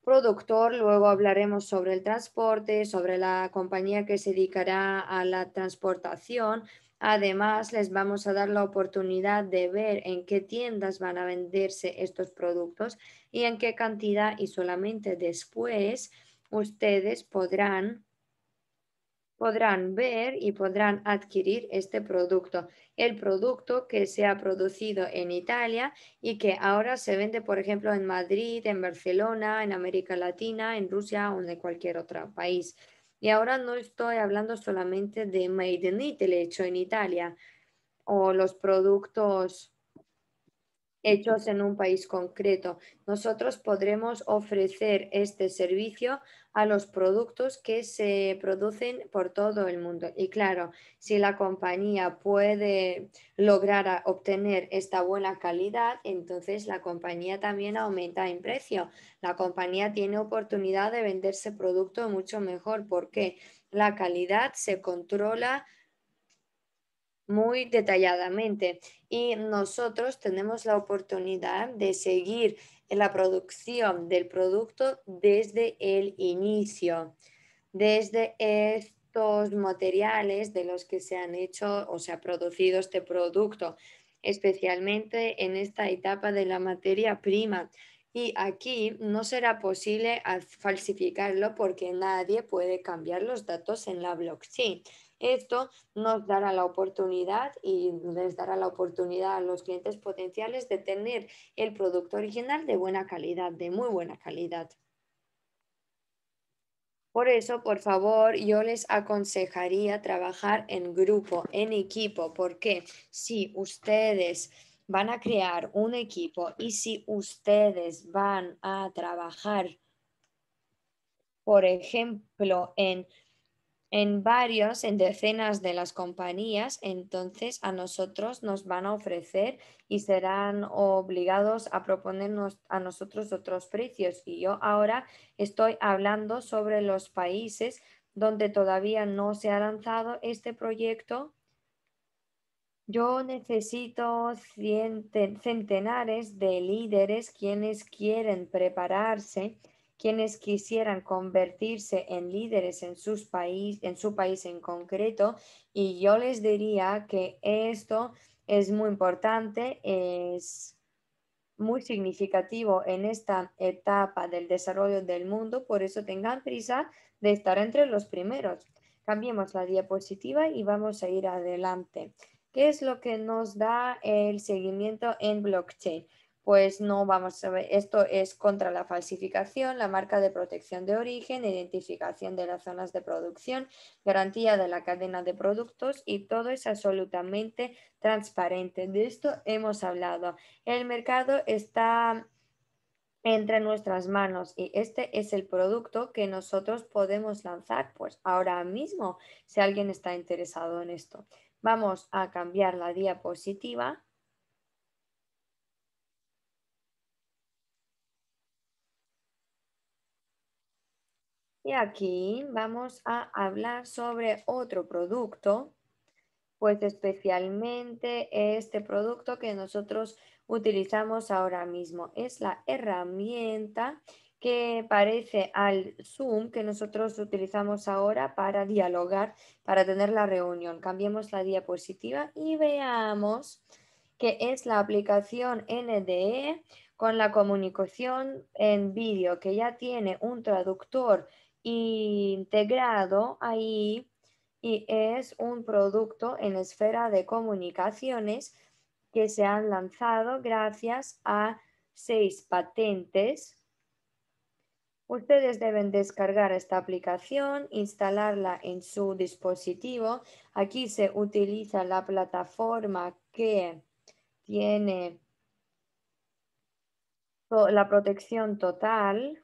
productor, luego hablaremos sobre el transporte, sobre la compañía que se dedicará a la transportación. Además, les vamos a dar la oportunidad de ver en qué tiendas van a venderse estos productos y en qué cantidad y solamente después ustedes podrán podrán ver y podrán adquirir este producto. El producto que se ha producido en Italia y que ahora se vende, por ejemplo, en Madrid, en Barcelona, en América Latina, en Rusia o en cualquier otro país. Y ahora no estoy hablando solamente de Made in Italy, hecho en Italia, o los productos hechos en un país concreto. Nosotros podremos ofrecer este servicio a los productos que se producen por todo el mundo. Y claro, si la compañía puede lograr obtener esta buena calidad, entonces la compañía también aumenta en precio. La compañía tiene oportunidad de venderse producto mucho mejor porque la calidad se controla muy detalladamente y nosotros tenemos la oportunidad de seguir la producción del producto desde el inicio, desde estos materiales de los que se han hecho o se ha producido este producto, especialmente en esta etapa de la materia prima, Y aquí no será posible falsificarlo porque nadie puede cambiar los datos en la blockchain. Esto nos dará la oportunidad y les dará la oportunidad a los clientes potenciales de tener el producto original de buena calidad, de muy buena calidad. Por eso, por favor, yo les aconsejaría trabajar en grupo, en equipo, porque si ustedes van a crear un equipo y si ustedes van a trabajar, por ejemplo, en en varios, en decenas de las compañías, entonces a nosotros nos van a ofrecer y serán obligados a proponernos a nosotros otros precios. Y yo ahora estoy hablando sobre los países donde todavía no se ha lanzado este proyecto. Yo necesito centenares de líderes quienes quieren prepararse quienes quisieran convertirse en líderes en, sus país, en su país en concreto. Y yo les diría que esto es muy importante, es muy significativo en esta etapa del desarrollo del mundo, por eso tengan prisa de estar entre los primeros. Cambiemos la diapositiva y vamos a ir adelante. ¿Qué es lo que nos da el seguimiento en blockchain? Pues no vamos a ver, esto es contra la falsificación, la marca de protección de origen, identificación de las zonas de producción, garantía de la cadena de productos y todo es absolutamente transparente. De esto hemos hablado. El mercado está entre nuestras manos y este es el producto que nosotros podemos lanzar pues ahora mismo si alguien está interesado en esto. Vamos a cambiar la diapositiva Y aquí vamos a hablar sobre otro producto, pues especialmente este producto que nosotros utilizamos ahora mismo. Es la herramienta que parece al Zoom que nosotros utilizamos ahora para dialogar, para tener la reunión. Cambiemos la diapositiva y veamos que es la aplicación NDE con la comunicación en vídeo que ya tiene un traductor integrado ahí y es un producto en esfera de comunicaciones que se han lanzado gracias a seis patentes. Ustedes deben descargar esta aplicación, instalarla en su dispositivo. Aquí se utiliza la plataforma que tiene la protección total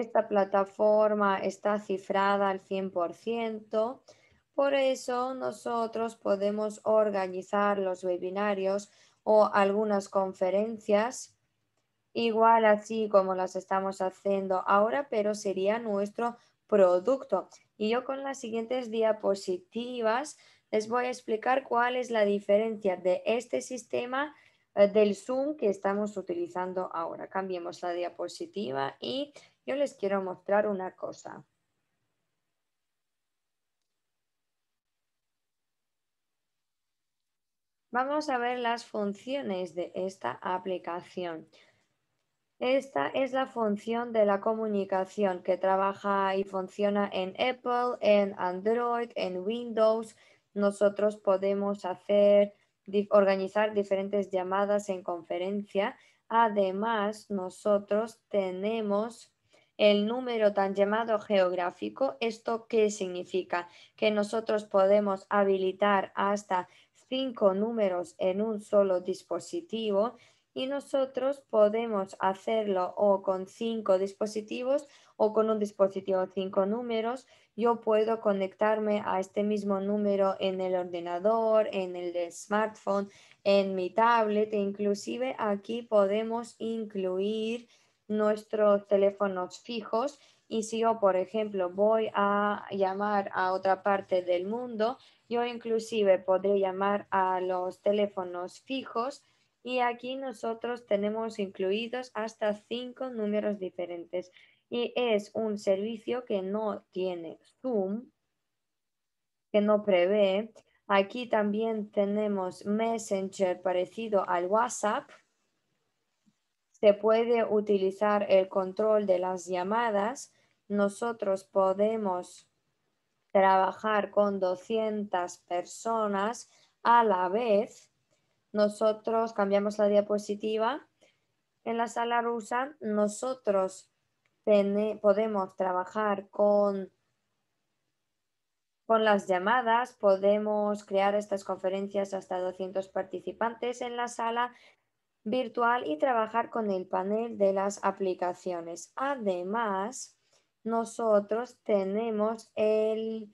esta plataforma está cifrada al 100%, por eso nosotros podemos organizar los webinarios o algunas conferencias igual así como las estamos haciendo ahora, pero sería nuestro producto. Y yo con las siguientes diapositivas les voy a explicar cuál es la diferencia de este sistema eh, del Zoom que estamos utilizando ahora. Cambiemos la diapositiva y yo les quiero mostrar una cosa. Vamos a ver las funciones de esta aplicación. Esta es la función de la comunicación que trabaja y funciona en Apple, en Android, en Windows. Nosotros podemos hacer, organizar diferentes llamadas en conferencia. Además, nosotros tenemos el número tan llamado geográfico. ¿Esto qué significa? Que nosotros podemos habilitar hasta cinco números en un solo dispositivo y nosotros podemos hacerlo o con cinco dispositivos o con un dispositivo cinco números. Yo puedo conectarme a este mismo número en el ordenador, en el smartphone, en mi tablet e inclusive aquí podemos incluir nuestros teléfonos fijos y si yo, por ejemplo, voy a llamar a otra parte del mundo, yo inclusive podré llamar a los teléfonos fijos y aquí nosotros tenemos incluidos hasta cinco números diferentes y es un servicio que no tiene Zoom, que no prevé. Aquí también tenemos Messenger parecido al WhatsApp se puede utilizar el control de las llamadas. Nosotros podemos trabajar con 200 personas a la vez. Nosotros cambiamos la diapositiva. En la sala rusa, nosotros podemos trabajar con, con las llamadas, podemos crear estas conferencias hasta 200 participantes en la sala virtual y trabajar con el panel de las aplicaciones. Además, nosotros tenemos el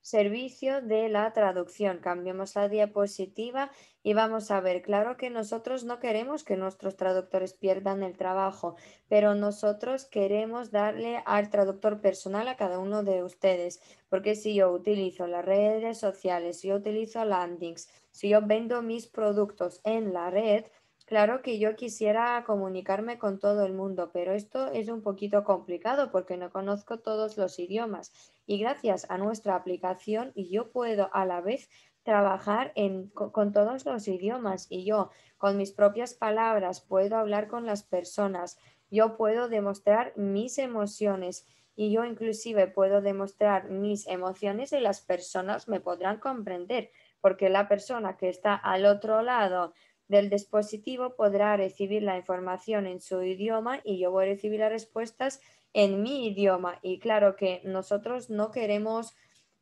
servicio de la traducción. Cambiamos la diapositiva y vamos a ver, claro que nosotros no queremos que nuestros traductores pierdan el trabajo, pero nosotros queremos darle al traductor personal a cada uno de ustedes, porque si yo utilizo las redes sociales, si yo utilizo landings, si yo vendo mis productos en la red, Claro que yo quisiera comunicarme con todo el mundo, pero esto es un poquito complicado porque no conozco todos los idiomas. Y gracias a nuestra aplicación yo puedo a la vez trabajar con, todos los idiomas y yo con mis propias palabras puedo hablar con las personas. Yo puedo demostrar mis emociones y yo inclusive puedo demostrar mis emociones y las personas me podrán comprender porque la persona que está al otro lado del dispositivo podrá recibir la información en su idioma y yo voy a recibir las respuestas en mi idioma. Y claro que nosotros no queremos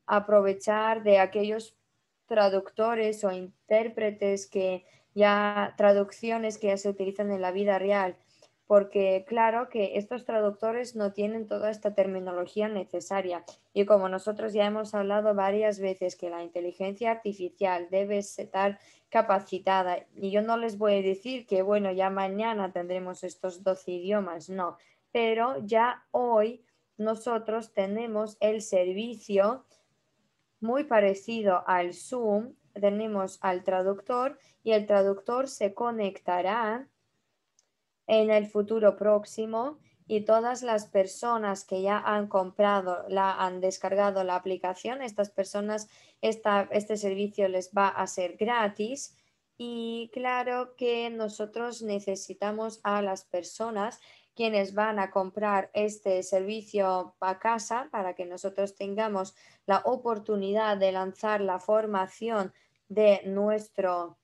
aprovechar de aquellos traductores o intérpretes que ya traducciones que ya se utilizan en la vida real porque claro que estos traductores no tienen toda esta terminología necesaria. Y como nosotros ya hemos hablado varias veces que la inteligencia artificial debe estar capacitada y yo no les voy a decir que bueno, ya mañana tendremos estos 12 idiomas, no, pero ya hoy nosotros tenemos el servicio muy parecido al Zoom, tenemos al traductor y el traductor se conectará en el futuro próximo y todas las personas que ya han comprado, la han descargado la aplicación, estas personas, este servicio les va a ser gratis. Y claro que nosotros necesitamos a las personas quienes van a comprar este servicio a casa para que nosotros tengamos la oportunidad de lanzar la formación de, nuestro,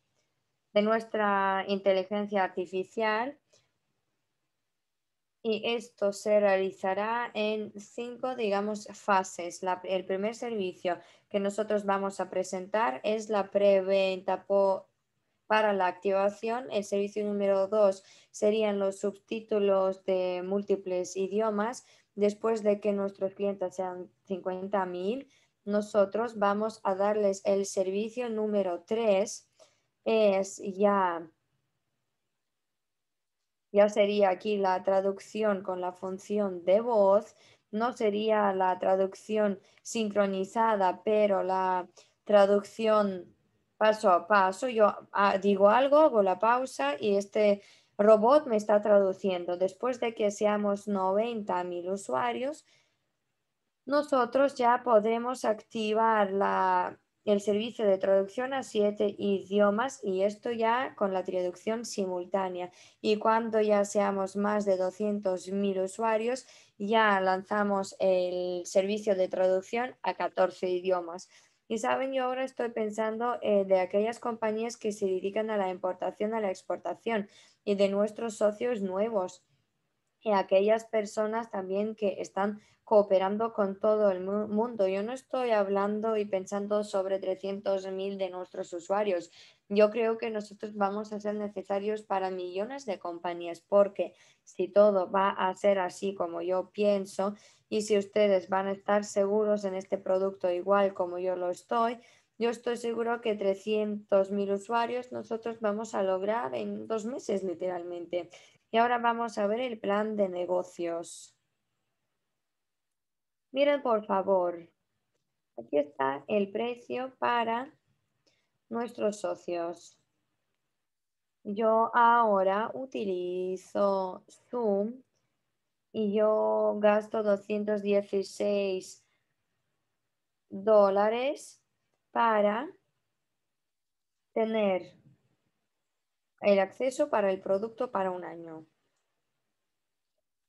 de nuestra inteligencia artificial y esto se realizará en cinco, digamos, fases. el primer servicio que nosotros vamos a presentar es la preventa para la activación. El servicio número dos serían los subtítulos de múltiples idiomas. Después de que nuestros clientes sean 50.000, nosotros vamos a darles el servicio número tres. Es ya ya sería aquí la traducción con la función de voz, no sería la traducción sincronizada, pero la traducción paso a paso. Yo ah, digo algo, hago la pausa y este robot me está traduciendo. Después de que seamos 90.000 usuarios, nosotros ya podemos activar la el servicio de traducción a siete idiomas y esto ya con la traducción simultánea. Y cuando ya seamos más de 200.000 usuarios, ya lanzamos el servicio de traducción a 14 idiomas. Y saben, yo ahora estoy pensando eh, de aquellas compañías que se dedican a la importación, a la exportación y de nuestros socios nuevos y aquellas personas también que están cooperando con todo el mundo. Yo no estoy hablando y pensando sobre 300.000 de nuestros usuarios. Yo creo que nosotros vamos a ser necesarios para millones de compañías porque si todo va a ser así como yo pienso y si ustedes van a estar seguros en este producto igual como yo lo estoy, yo estoy seguro que 300.000 usuarios nosotros vamos a lograr en dos meses literalmente. Y ahora vamos a ver el plan de negocios. Miren por favor, aquí está el precio para nuestros socios. Yo ahora utilizo Zoom y yo gasto 216 dólares para tener el acceso para el producto para un año.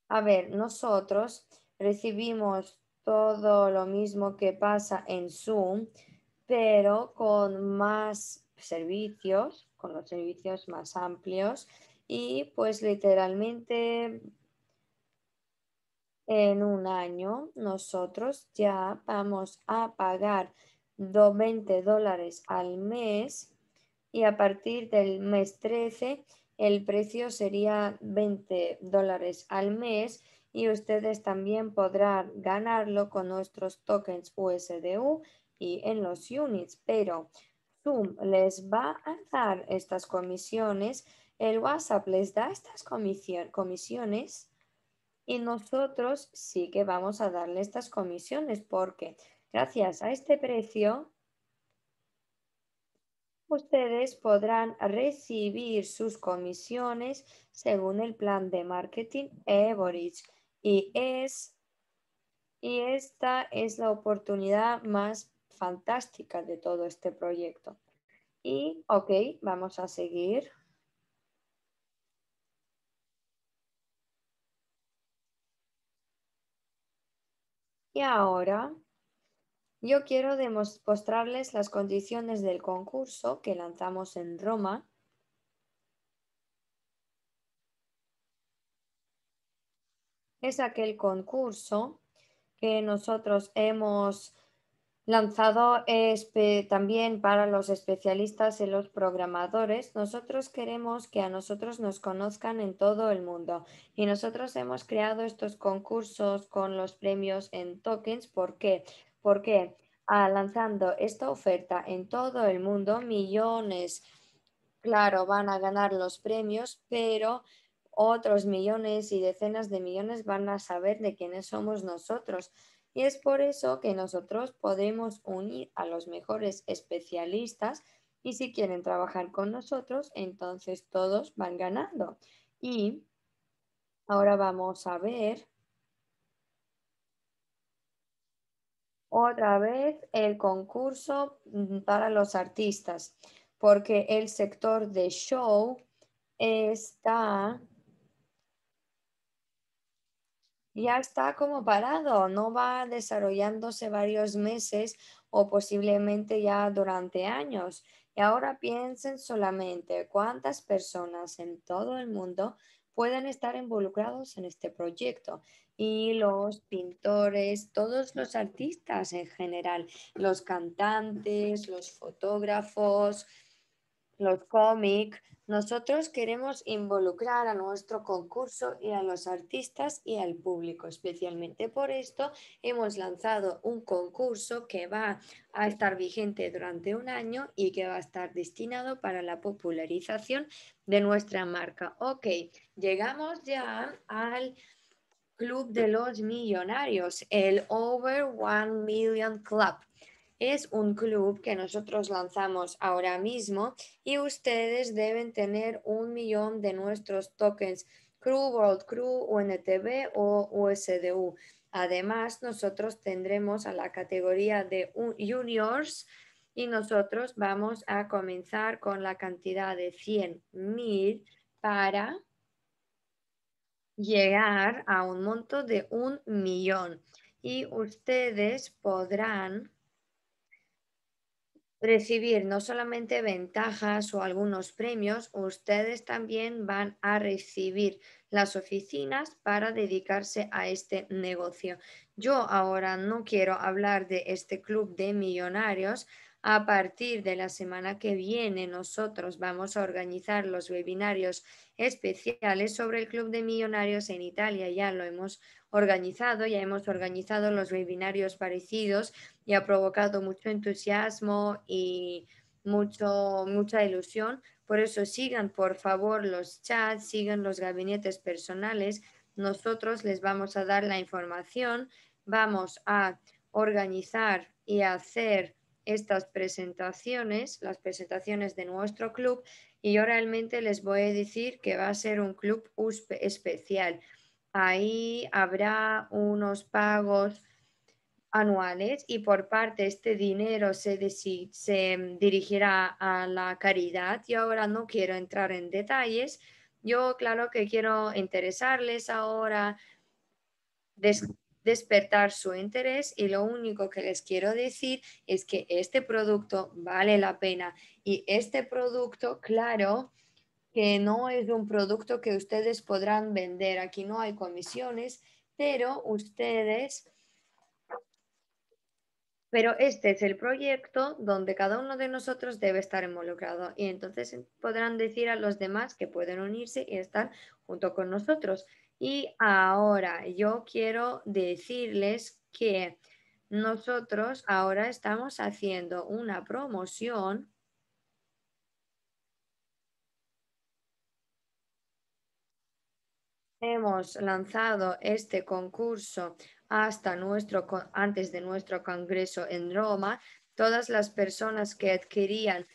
A ver, nosotros recibimos todo lo mismo que pasa en Zoom, pero con más servicios, con los servicios más amplios y pues literalmente en un año nosotros ya vamos a pagar 20 dólares al mes y a partir del mes 13 el precio sería 20 dólares al mes y ustedes también podrán ganarlo con nuestros tokens USDU y en los units, pero Zoom les va a dar estas comisiones, el WhatsApp les da estas comisiones y nosotros sí que vamos a darle estas comisiones porque gracias a este precio ustedes podrán recibir sus comisiones según el plan de marketing Everidge y es y esta es la oportunidad más fantástica de todo este proyecto. Y ok, vamos a seguir. Y ahora yo quiero demostrarles las condiciones del concurso que lanzamos en Roma. Es aquel concurso que nosotros hemos lanzado también para los especialistas y los programadores. Nosotros queremos que a nosotros nos conozcan en todo el mundo y nosotros hemos creado estos concursos con los premios en tokens. ¿Por qué? Porque ah, lanzando esta oferta en todo el mundo, millones, claro, van a ganar los premios, pero otros millones y decenas de millones van a saber de quiénes somos nosotros. Y es por eso que nosotros podemos unir a los mejores especialistas y si quieren trabajar con nosotros, entonces todos van ganando. Y ahora vamos a ver otra vez el concurso mm, para los artistas, porque el sector de show está ya está como parado, no va desarrollándose varios meses o posiblemente ya durante años. Y ahora piensen solamente cuántas personas en todo el mundo pueden estar involucrados en este proyecto. Y los pintores, todos los artistas en general, los cantantes, los fotógrafos, los cómics, nosotros queremos involucrar a nuestro concurso y a los artistas y al público. Especialmente por esto hemos lanzado un concurso que va a estar vigente durante un año y que va a estar destinado para la popularización de nuestra marca. Ok, llegamos ya al Club de los Millonarios, el Over One Million Club. Es un club que nosotros lanzamos ahora mismo y ustedes deben tener un millón de nuestros tokens Crew, World Crew, UNTB o USDU. Además, nosotros tendremos a la categoría de juniors y nosotros vamos a comenzar con la cantidad de 100 mil para llegar a un monto de un millón. Y ustedes podrán recibir no solamente ventajas o algunos premios, ustedes también van a recibir las oficinas para dedicarse a este negocio. Yo ahora no quiero hablar de este club de millonarios. A partir de la semana que viene nosotros vamos a organizar los webinarios especiales sobre el club de millonarios en Italia. Ya lo hemos organizado, ya hemos organizado los webinarios parecidos y ha provocado mucho entusiasmo y mucho, mucha ilusión. Por eso sigan por favor los chats, sigan los gabinetes personales. Nosotros les vamos a dar la información, vamos a organizar y hacer estas presentaciones, las presentaciones de nuestro club y yo realmente les voy a decir que va a ser un club especial ahí habrá unos pagos anuales y por parte este dinero se, dirigirá a la caridad. Yo ahora no quiero entrar en detalles. Yo claro que quiero interesarles ahora despertar su interés y lo único que les quiero decir es que este producto vale la pena y este producto, claro, que no es un producto que ustedes podrán vender. Aquí no hay comisiones, pero ustedes pero este es el proyecto donde cada uno de nosotros debe estar involucrado y entonces podrán decir a los demás que pueden unirse y estar junto con nosotros. Y ahora yo quiero decirles que nosotros ahora estamos haciendo una promoción hemos lanzado este concurso hasta nuestro, antes de nuestro congreso en Roma, todas las personas que adquirían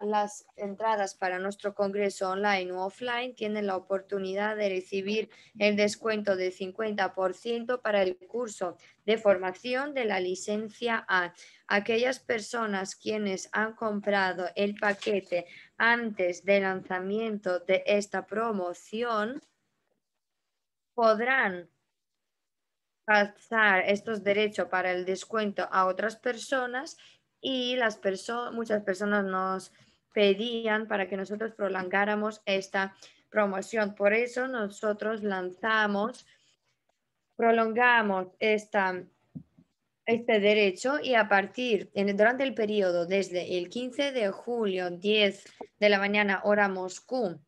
las entradas para nuestro congreso online o offline tienen la oportunidad de recibir el descuento de 50% para el curso de formación de la licencia A. Aquellas personas quienes han comprado el paquete antes del lanzamiento de esta promoción podrán pasar estos derechos para el descuento a otras personas y las personas, muchas personas nos pedían para que nosotros prolongáramos esta promoción. Por eso nosotros lanzamos, prolongamos esta, este derecho y a partir, en, durante el periodo desde el 15 de julio, 10 de la mañana, hora Moscú,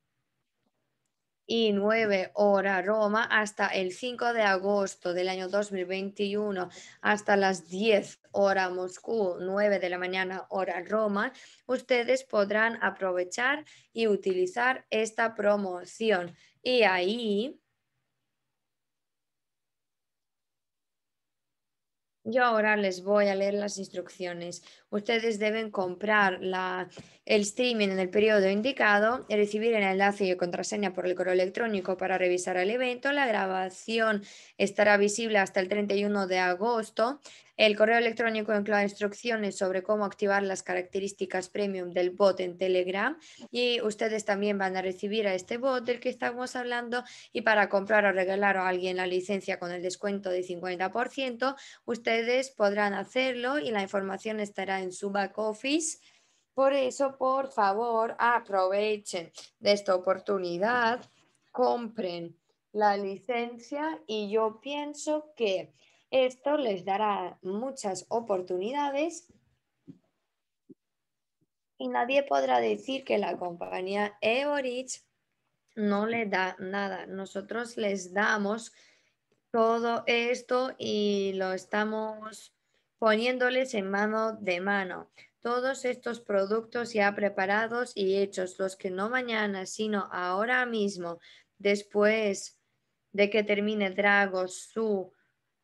y 9 hora Roma hasta el 5 de agosto del año 2021 hasta las 10 hora Moscú, 9 de la mañana hora Roma, ustedes podrán aprovechar y utilizar esta promoción. Y ahí Yo ahora les voy a leer las instrucciones. Ustedes deben comprar la, el streaming en el periodo indicado recibir el enlace y contraseña por el correo electrónico para revisar el evento. La grabación estará visible hasta el 31 de agosto. El correo electrónico incluye instrucciones sobre cómo activar las características premium del bot en Telegram y ustedes también van a recibir a este bot del que estamos hablando y para comprar o regalar a alguien la licencia con el descuento de 50%, ustedes podrán hacerlo y la información estará en su back office. Por eso, por favor, aprovechen de esta oportunidad, compren la licencia y yo pienso que esto les dará muchas oportunidades y nadie podrá decir que la compañía Evorich no le da nada. Nosotros les damos todo esto y lo estamos poniéndoles en mano de mano. Todos estos productos ya preparados y hechos, los que no mañana, sino ahora mismo, después de que termine Dragos su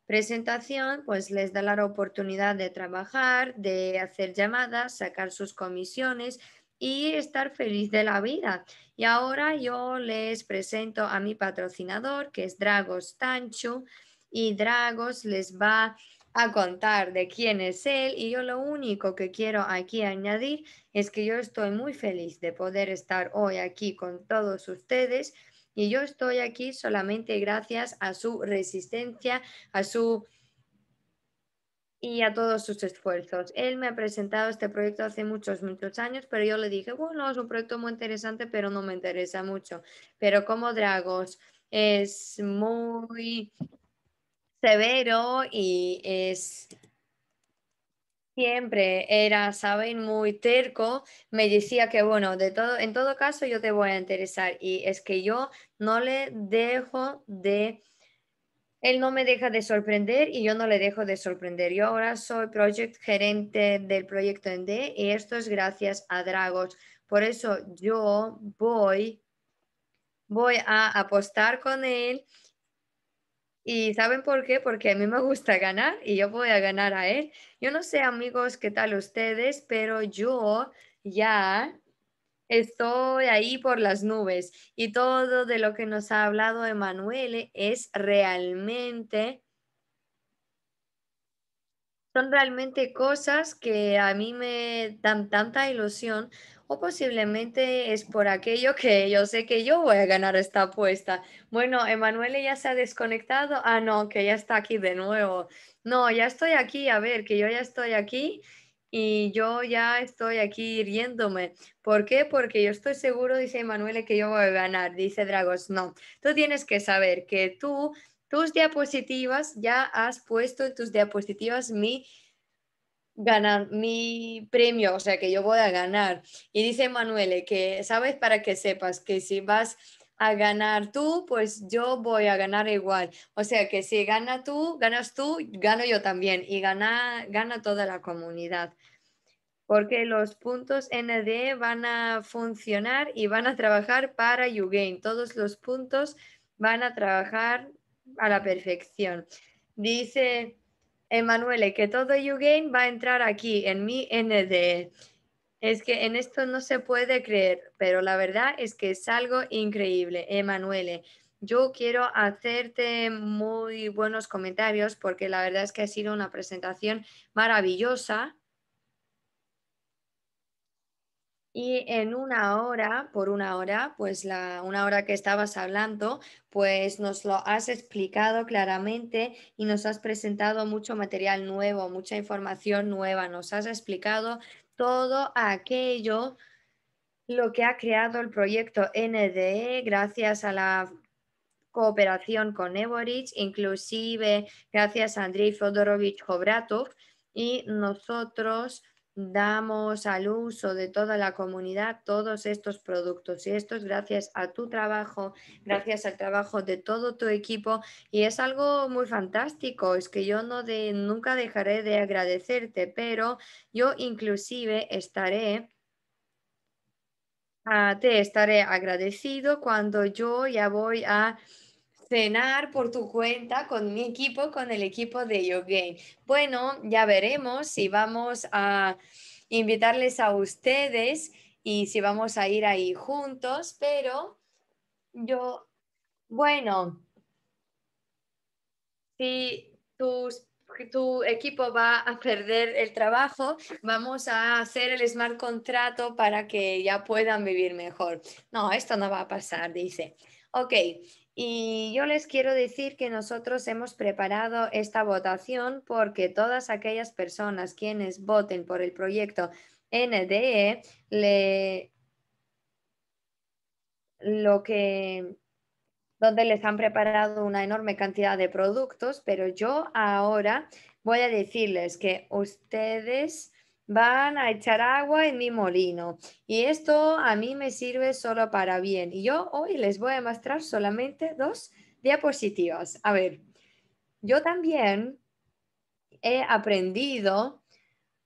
presentación, pues les da la oportunidad de trabajar, de hacer llamadas, sacar sus comisiones y estar feliz de la vida. Y ahora yo les presento a mi patrocinador, que es Dragos Tanchu, y Dragos les va a contar de quién es él. Y yo lo único que quiero aquí añadir es que yo estoy muy feliz de poder estar hoy aquí con todos ustedes y yo estoy aquí solamente gracias a su resistencia, a su y a todos sus esfuerzos. Él me ha presentado este proyecto hace muchos, muchos años, pero yo le dije, bueno, es un proyecto muy interesante, pero no me interesa mucho. Pero como Dragos es muy severo y es siempre era, saben, muy terco, me decía que, bueno, de todo, en todo caso yo te voy a interesar y es que yo no le dejo de, él no me deja de sorprender y yo no le dejo de sorprender. Yo ahora soy project gerente del proyecto ND y esto es gracias a Dragos. Por eso yo voy, voy a apostar con él ¿Y saben por qué? Porque a mí me gusta ganar y yo voy a ganar a él. Yo no sé, amigos, qué tal ustedes, pero yo ya estoy ahí por las nubes y todo de lo que nos ha hablado Emanuele es realmente son realmente cosas que a mí me dan tanta ilusión. O posiblemente es por aquello que yo sé que yo voy a ganar esta apuesta. Bueno, Emanuele ya se ha desconectado. Ah, no, que ya está aquí de nuevo. No, ya estoy aquí, a ver, que yo ya estoy aquí y yo ya estoy aquí riéndome. ¿Por qué? Porque yo estoy seguro, dice Emanuele, que yo voy a ganar. Dice Dragos, no, tú tienes que saber que tú, tus diapositivas, ya has puesto en tus diapositivas mi ganar mi premio, o sea que yo voy a ganar. Y dice Emanuele que, ¿sabes? Para que sepas que si vas a ganar tú, pues yo voy a ganar igual. O sea que si gana tú, ganas tú, gano yo también y gana, gana toda la comunidad. Porque los puntos ND van a funcionar y van a trabajar para YouGain. Todos los puntos van a trabajar a la perfección. Dice Emanuele que todo YouGain va a entrar aquí en mi ND. Es que en esto no se puede creer, pero la verdad es que es algo increíble, Emanuele. Yo quiero hacerte muy buenos comentarios porque la verdad es que ha sido una presentación maravillosa y en una hora, por una hora, pues la, una hora que estabas hablando, pues nos lo has explicado claramente y nos has presentado mucho material nuevo, mucha información nueva, nos has explicado todo aquello lo que ha creado el proyecto NDE gracias a la cooperación con Evorich, inclusive gracias a Andrei Fodorovich Jobratov y nosotros damos al uso de toda la comunidad todos estos productos. Y esto es gracias a tu trabajo, gracias al trabajo de todo tu equipo y es algo muy fantástico, es que yo no de, nunca dejaré de agradecerte, pero yo inclusive estaré ah, te estaré agradecido cuando yo ya voy a cenar por tu cuenta con mi equipo, con el equipo de YouGain. Bueno, ya veremos si vamos a invitarles a ustedes y si vamos a ir ahí juntos, pero yo, bueno, si tus tu equipo va a perder el trabajo, vamos a hacer el smart contrato para que ya puedan vivir mejor. No, esto no va a pasar, dice. Ok, y yo les quiero decir que nosotros hemos preparado esta votación porque todas aquellas personas quienes voten por el proyecto NDE, le, lo que, donde les han preparado una enorme cantidad de productos, pero yo ahora voy a decirles que ustedes van a echar agua en mi molino y esto a mí me sirve solo para bien. Y yo hoy les voy a mostrar solamente dos diapositivas. A ver, yo también he aprendido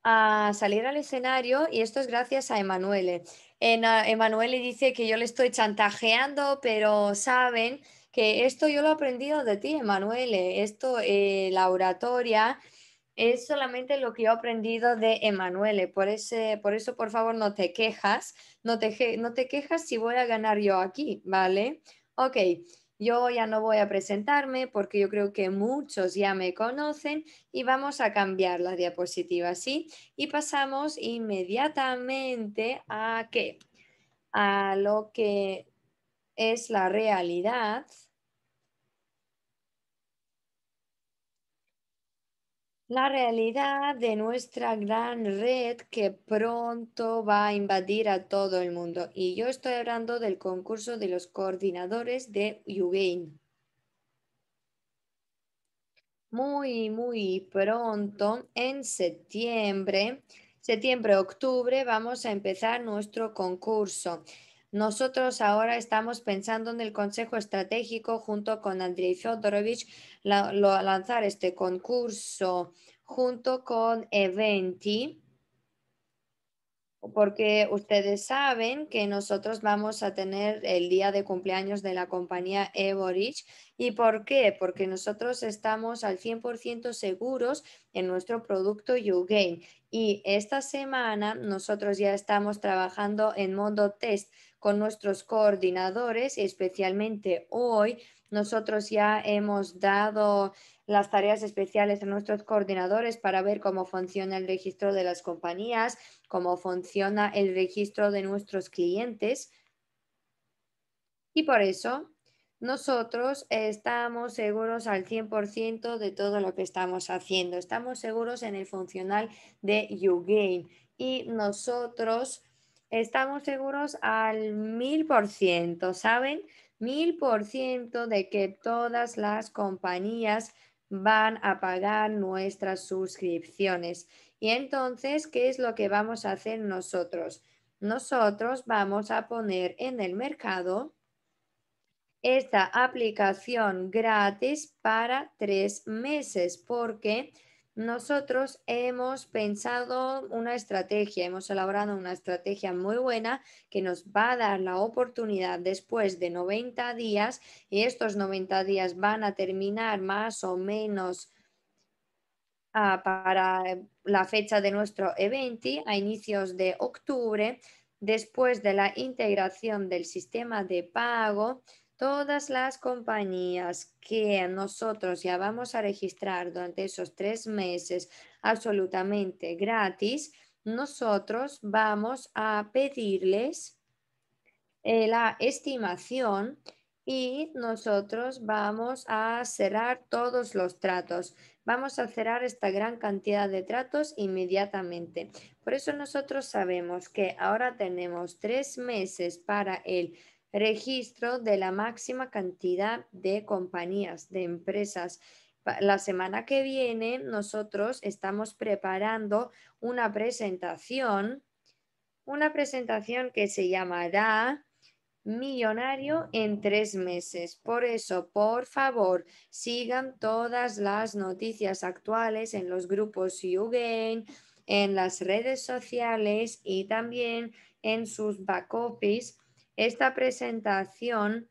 a salir al escenario y esto es gracias a Emanuele. Emanuele dice que yo le estoy chantajeando, pero saben que esto yo lo he aprendido de ti, Emanuele. Esto, eh, la oratoria es solamente lo que he aprendido de Emanuele. Por, ese, por eso, por favor, no te quejas. No te, no te quejas si voy a ganar yo aquí, ¿vale? Ok, yo ya no voy a presentarme porque yo creo que muchos ya me conocen y vamos a cambiar la diapositiva, ¿sí? Y pasamos inmediatamente a qué? A lo que es la realidad la realidad de nuestra gran red que pronto va a invadir a todo el mundo. Y yo estoy hablando del concurso de los coordinadores de YouGain. Muy, muy pronto, en septiembre, septiembre-octubre, vamos a empezar nuestro concurso. Nosotros ahora estamos pensando en el Consejo Estratégico junto con Andrei Fedorovich lanzar este concurso junto con Eventi, porque ustedes saben que nosotros vamos a tener el día de cumpleaños de la compañía Evorich. ¿Y por qué? Porque nosotros estamos al 100% seguros en nuestro producto YouGain. Y esta semana nosotros ya estamos trabajando en modo test con nuestros coordinadores, especialmente hoy nosotros ya hemos dado las tareas especiales a nuestros coordinadores para ver cómo funciona el registro de las compañías, cómo funciona el registro de nuestros clientes. Y por eso nosotros estamos seguros al 100% de todo lo que estamos haciendo. Estamos seguros en el funcional de YouGain y nosotros estamos seguros al mil por ciento, ¿saben? Mil por ciento de que todas las compañías van a pagar nuestras suscripciones. Y entonces, ¿qué es lo que vamos a hacer nosotros? Nosotros vamos a poner en el mercado esta aplicación gratis para tres meses porque nosotros hemos pensado una estrategia, hemos elaborado una estrategia muy buena que nos va a dar la oportunidad después de 90 días y estos 90 días van a terminar más o menos ah, para la fecha de nuestro evento a inicios de octubre, después de la integración del sistema de pago Todas las compañías que nosotros ya vamos a registrar durante esos tres meses absolutamente gratis, nosotros vamos a pedirles eh, la estimación y nosotros vamos a cerrar todos los tratos. Vamos a cerrar esta gran cantidad de tratos inmediatamente. Por eso nosotros sabemos que ahora tenemos tres meses para el registro de la máxima cantidad de compañías, de empresas. La semana que viene nosotros estamos preparando una presentación, una presentación que se llamará Millonario en tres meses. Por eso, por favor, sigan todas las noticias actuales en los grupos YouGain, en las redes sociales y también en sus back office esta presentación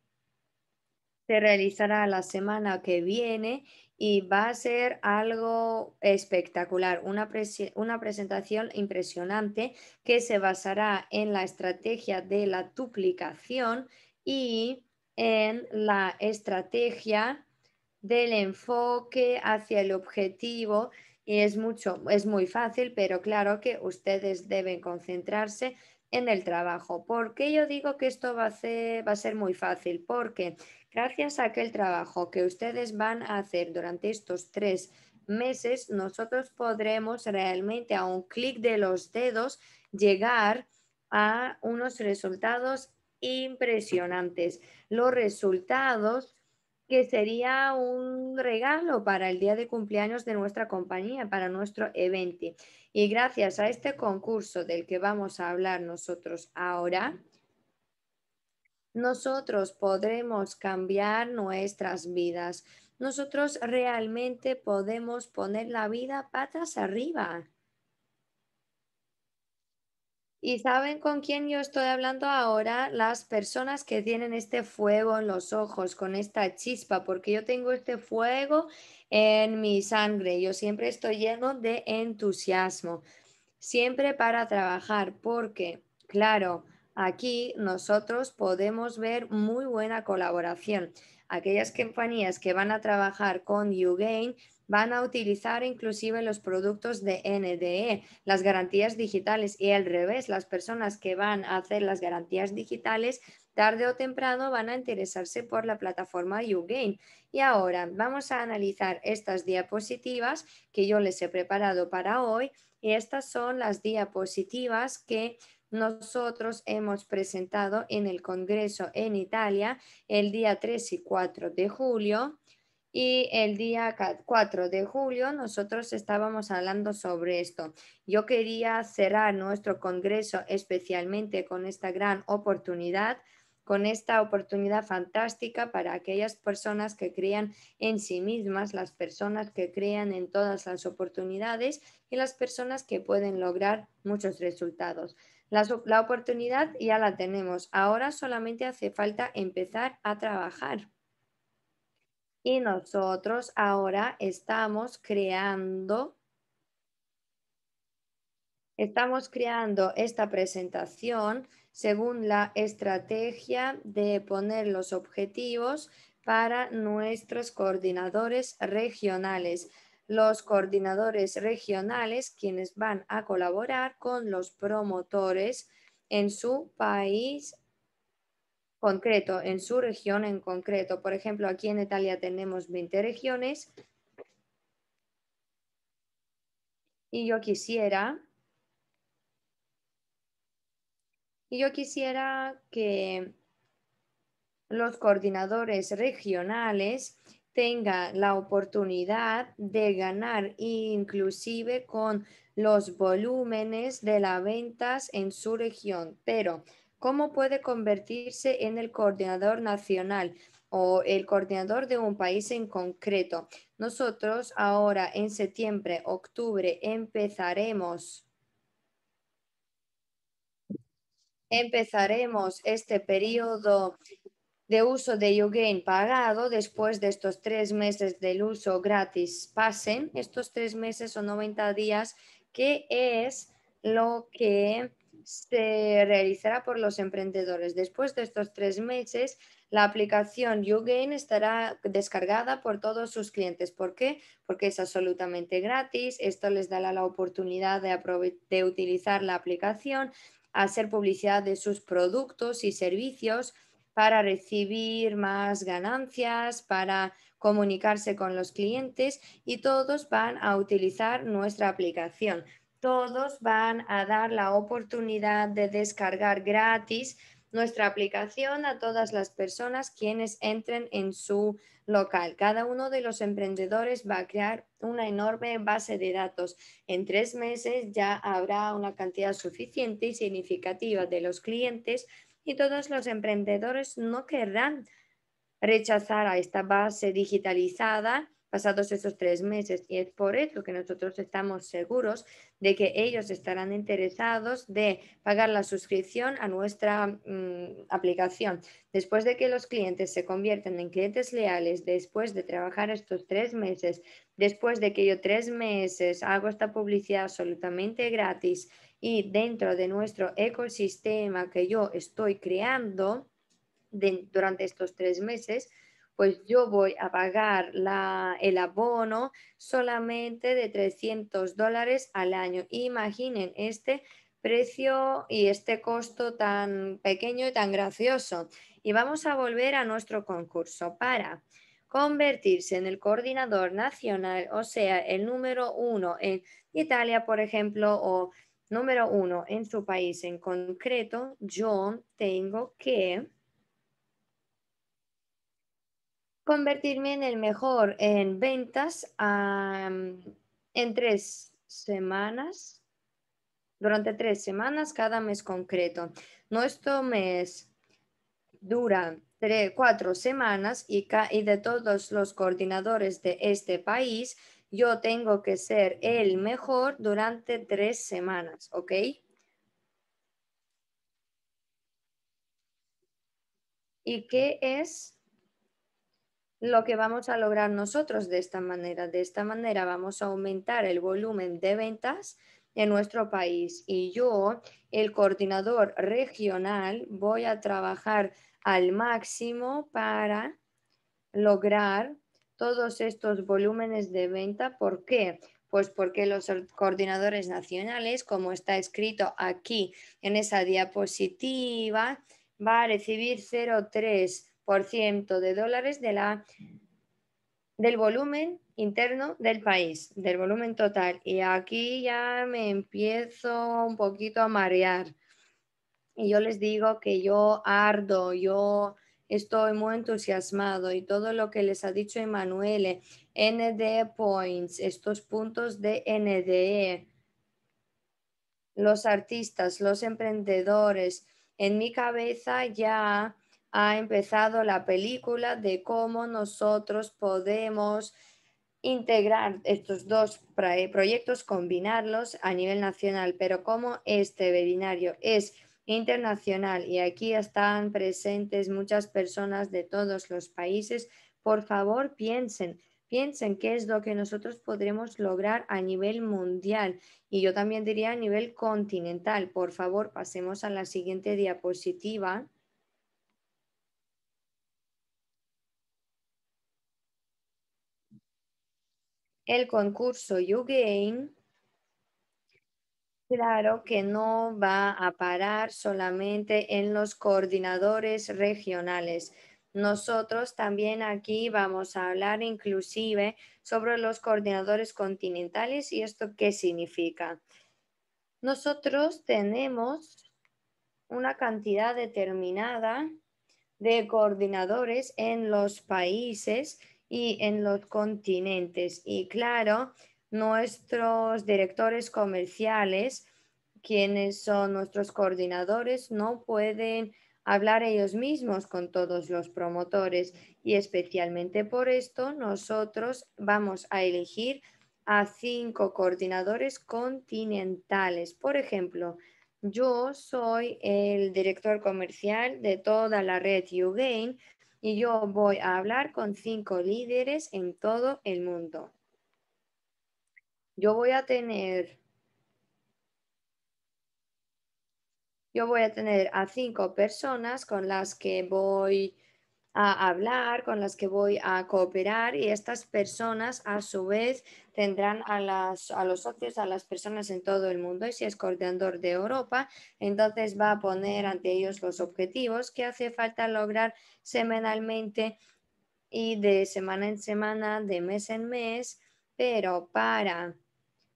se realizará la semana que viene y va a ser algo espectacular, una, una, presentación impresionante que se basará en la estrategia de la duplicación y en la estrategia del enfoque hacia el objetivo. Y es mucho, es muy fácil, pero claro que ustedes deben concentrarse en el trabajo. ¿Por qué yo digo que esto va a, ser, va a ser muy fácil? Porque gracias a aquel trabajo que ustedes van a hacer durante estos tres meses, nosotros podremos realmente a un clic de los dedos llegar a unos resultados impresionantes. Los resultados que sería un regalo para el día de cumpleaños de nuestra compañía, para nuestro evento. Y gracias a este concurso del que vamos a hablar nosotros ahora, nosotros podremos cambiar nuestras vidas. Nosotros realmente podemos poner la vida patas arriba. ¿Y saben con quién yo estoy hablando ahora? Las personas que tienen este fuego en los ojos, con esta chispa, porque yo tengo este fuego en mi sangre. Yo siempre estoy lleno de entusiasmo, siempre para trabajar, porque, claro, aquí nosotros podemos ver muy buena colaboración. Aquellas compañías que van a trabajar con YouGain van a utilizar inclusive los productos de NDE, las garantías digitales y al revés, las personas que van a hacer las garantías digitales tarde o temprano van a interesarse por la plataforma YouGain. Y ahora vamos a analizar estas diapositivas que yo les he preparado para hoy y estas son las diapositivas que nosotros hemos presentado en el Congreso en Italia el día 3 y 4 de julio y el día 4 de julio nosotros estábamos hablando sobre esto. Yo quería cerrar nuestro congreso especialmente con esta gran oportunidad, con esta oportunidad fantástica para aquellas personas que crean en sí mismas, las personas que crean en todas las oportunidades y las personas que pueden lograr muchos resultados. La, la oportunidad ya la tenemos, ahora solamente hace falta empezar a trabajar. Y nosotros ahora estamos creando, estamos creando esta presentación según la estrategia de poner los objetivos para nuestros coordinadores regionales. Los coordinadores regionales, quienes van a colaborar con los promotores en su país concreto, en su región en concreto. Por ejemplo, aquí en Italia tenemos 20 regiones y yo quisiera y yo quisiera que los coordinadores regionales tengan la oportunidad de ganar inclusive con los volúmenes de las ventas en su región. Pero, ¿cómo puede convertirse en el coordinador nacional? o el coordinador de un país en concreto. Nosotros ahora en septiembre, octubre empezaremos empezaremos este periodo de uso de YouGain pagado después de estos tres meses del uso gratis pasen, estos tres meses o 90 días, que es lo que se realizará por los emprendedores. Después de estos tres meses, la aplicación YouGain estará descargada por todos sus clientes. ¿Por qué? Porque es absolutamente gratis. Esto les dará la oportunidad de, de utilizar la aplicación, hacer publicidad de sus productos y servicios para recibir más ganancias, para comunicarse con los clientes y todos van a utilizar nuestra aplicación. Todos van a dar la oportunidad de descargar gratis nuestra aplicación a todas las personas quienes entren en su local. Cada uno de los emprendedores va a crear una enorme base de datos. En tres meses ya habrá una cantidad suficiente y significativa de los clientes y todos los emprendedores no querrán rechazar a esta base digitalizada pasados esos tres meses y es por eso que nosotros estamos seguros de que ellos estarán interesados de pagar la suscripción a nuestra mm, aplicación. Después de que los clientes se convierten en clientes leales, después de trabajar estos tres meses, después de que yo tres meses hago esta publicidad absolutamente gratis y dentro de nuestro ecosistema que yo estoy creando durante estos tres meses, pues yo voy a pagar el abono solamente de 300 dólares al año. Imaginen este precio y este costo tan pequeño y tan gracioso. Y vamos a volver a nuestro concurso para convertirse en el coordinador nacional, o sea, el número uno en Italia, por ejemplo, o número uno en su país en concreto, yo tengo que convertirme en el mejor en ventas en tres semanas, durante tres semanas cada mes concreto. Nuestro mes dura tres, cuatro semanas y, y de todos los coordinadores de este país, yo tengo que ser el mejor durante tres semanas, ¿ok? ¿Y qué es lo que vamos a lograr nosotros de esta manera. De esta manera vamos a aumentar el volumen de ventas en nuestro país y yo, el coordinador regional, voy a trabajar al máximo para lograr todos estos volúmenes de venta. ¿Por qué? Pues porque los coordinadores nacionales, como está escrito aquí en esa diapositiva, va a recibir 0,3 de dólares de la, del volumen interno del país, del volumen total. Y aquí ya me empiezo un poquito a marear. Y yo les digo que yo ardo, yo estoy muy entusiasmado y todo lo que les ha dicho Emanuele, NDE Points, estos puntos de NDE, los artistas, los emprendedores, en mi cabeza ya ha empezado la película de cómo nosotros podemos integrar estos dos proyectos, combinarlos a nivel nacional, pero como este webinario es internacional y aquí están presentes muchas personas de todos los países, por favor piensen, piensen qué es lo que nosotros podremos lograr a nivel mundial y yo también diría a nivel continental. Por favor, pasemos a la siguiente diapositiva. El concurso YouGain, claro que no va a parar solamente en los coordinadores regionales. Nosotros también aquí vamos a hablar inclusive sobre los coordinadores continentales y esto qué significa. Nosotros tenemos una cantidad determinada de coordinadores en los países y en los continentes. Y claro, nuestros directores comerciales, quienes son nuestros coordinadores, no pueden hablar ellos mismos con todos los promotores y especialmente por esto nosotros vamos a elegir a cinco coordinadores continentales. Por ejemplo, yo soy el director comercial de toda la red YouGain y yo voy a hablar con cinco líderes en todo el mundo. Yo voy a tener yo voy a tener a cinco personas con las que voy a hablar, con las que voy a cooperar y estas personas a su vez tendrán a, las, a los socios, a las personas en todo el mundo y si es coordinador de Europa, entonces va a poner ante ellos los objetivos que hace falta lograr semanalmente y de semana en semana, de mes en mes, pero para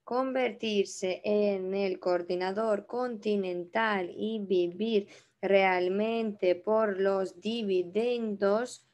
convertirse en el coordinador continental y vivir realmente por los dividendos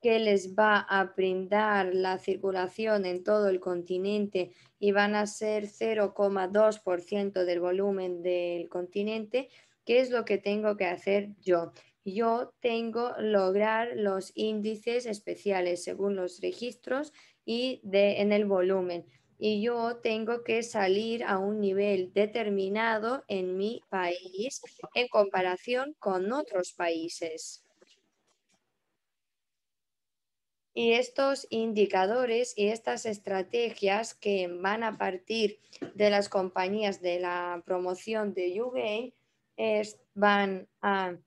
que les va a brindar la circulación en todo el continente y van a ser 0,2% del volumen del continente, ¿qué es lo que tengo que hacer yo? Yo tengo lograr los índices especiales según los registros y de, en el volumen y yo tengo que salir a un nivel determinado en mi país en comparación con otros países. Y estos indicadores y estas estrategias que van a partir de las compañías de la promoción de a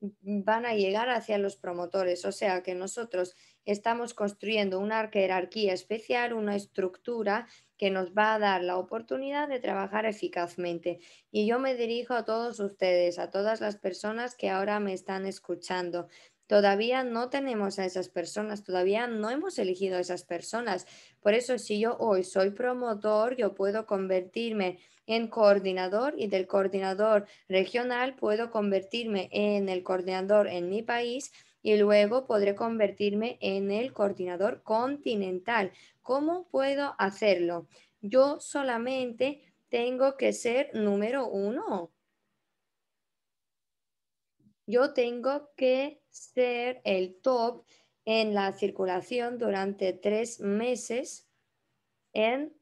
van a llegar hacia los promotores. O sea que nosotros estamos construyendo una jerarquía especial, una estructura que nos va a dar la oportunidad de trabajar eficazmente. Y yo me dirijo a todos ustedes, a todas las personas que ahora me están escuchando. Todavía no tenemos a esas personas, todavía no hemos elegido a esas personas. Por eso si yo hoy soy promotor, yo puedo convertirme en coordinador y del coordinador regional puedo convertirme en el coordinador en mi país y luego podré convertirme en el coordinador continental. ¿Cómo puedo hacerlo? Yo solamente tengo que ser número uno. Yo tengo que ser el top en la circulación durante tres meses en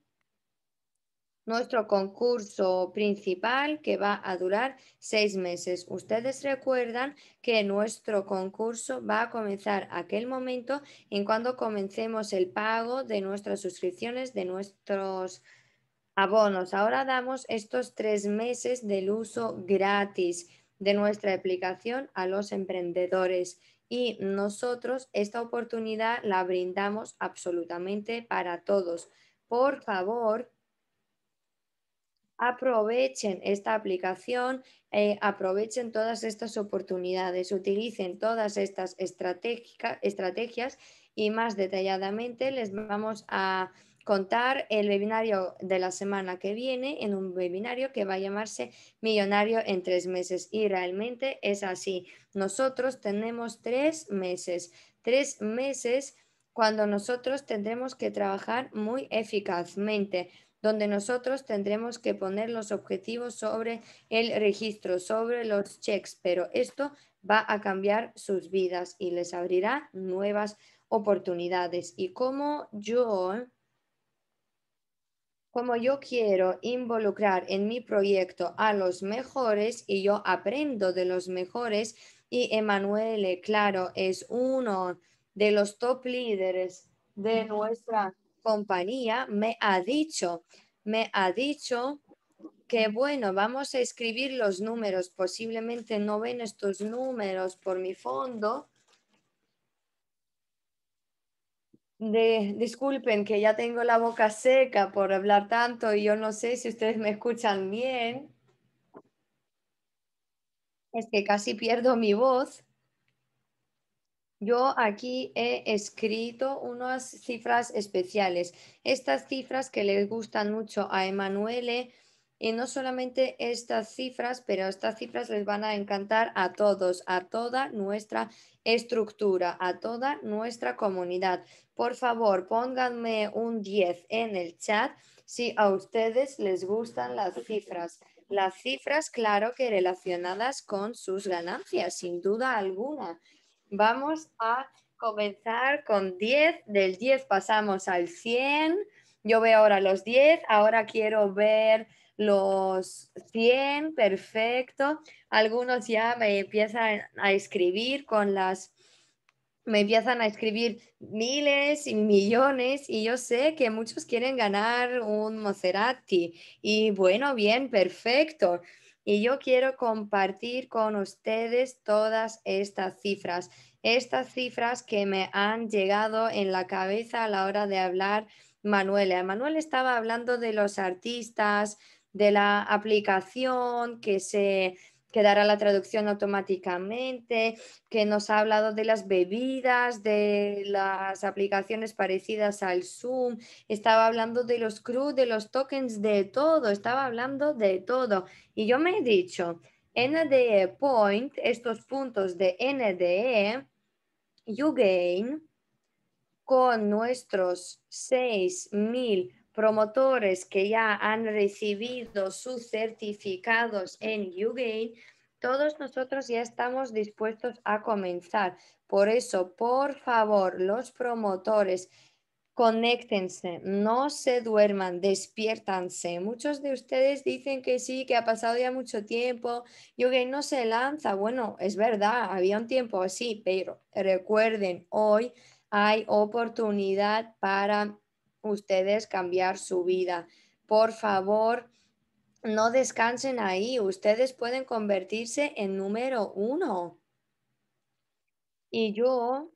nuestro concurso principal que va a durar seis meses. Ustedes recuerdan que nuestro concurso va a comenzar aquel momento en cuando comencemos el pago de nuestras suscripciones, de nuestros abonos. Ahora damos estos tres meses del uso gratis de nuestra aplicación a los emprendedores y nosotros esta oportunidad la brindamos absolutamente para todos. Por favor, aprovechen esta aplicación, eh, aprovechen todas estas oportunidades, utilicen todas estas estrategias y más detalladamente les vamos a contar el webinario de la semana que viene en un webinario que va a llamarse Millonario en tres meses. Y realmente es así. Nosotros tenemos tres meses, tres meses cuando nosotros tendremos que trabajar muy eficazmente, donde nosotros tendremos que poner los objetivos sobre el registro, sobre los checks, pero esto va a cambiar sus vidas y les abrirá nuevas oportunidades. Y como yo como yo quiero involucrar en mi proyecto a los mejores y yo aprendo de los mejores y Emanuele, claro, es uno de los top líderes de nuestra compañía, me ha dicho, me ha dicho que bueno, vamos a escribir los números, posiblemente no ven estos números por mi fondo, De, disculpen que ya tengo la boca seca por hablar tanto y yo no sé si ustedes me escuchan bien. Es que casi pierdo mi voz. Yo aquí he escrito unas cifras especiales. Estas cifras que les gustan mucho a Emanuele y no solamente estas cifras, pero estas cifras les van a encantar a todos, a toda nuestra estructura, a toda nuestra comunidad. Por favor, pónganme un 10 en el chat si a ustedes les gustan las cifras. Las cifras, claro que relacionadas con sus ganancias, sin duda alguna. Vamos a comenzar con 10. Del 10 pasamos al 100. Yo veo ahora los 10. Ahora quiero ver los 100, perfecto. Algunos ya me empiezan a escribir con las, me empiezan a escribir miles y millones y yo sé que muchos quieren ganar un Maserati y bueno, bien, perfecto. Y yo quiero compartir con ustedes todas estas cifras, estas cifras que me han llegado en la cabeza a la hora de hablar Manuel. Manuel estaba hablando de los artistas, de la aplicación que se que dará la traducción automáticamente, que nos ha hablado de las bebidas, de las aplicaciones parecidas al Zoom, estaba hablando de los CRU, de los tokens, de todo, estaba hablando de todo. Y yo me he dicho, NDE Point, estos puntos de NDE, you gain con nuestros 6.000 promotores que ya han recibido sus certificados en UGAIN, todos nosotros ya estamos dispuestos a comenzar. Por eso, por favor, los promotores, conéctense, no se duerman, despiértanse. Muchos de ustedes dicen que sí, que ha pasado ya mucho tiempo, UGAIN no se lanza. Bueno, es verdad, había un tiempo así, pero recuerden, hoy hay oportunidad para ustedes cambiar su vida. Por favor, no descansen ahí. Ustedes pueden convertirse en número uno. Y yo,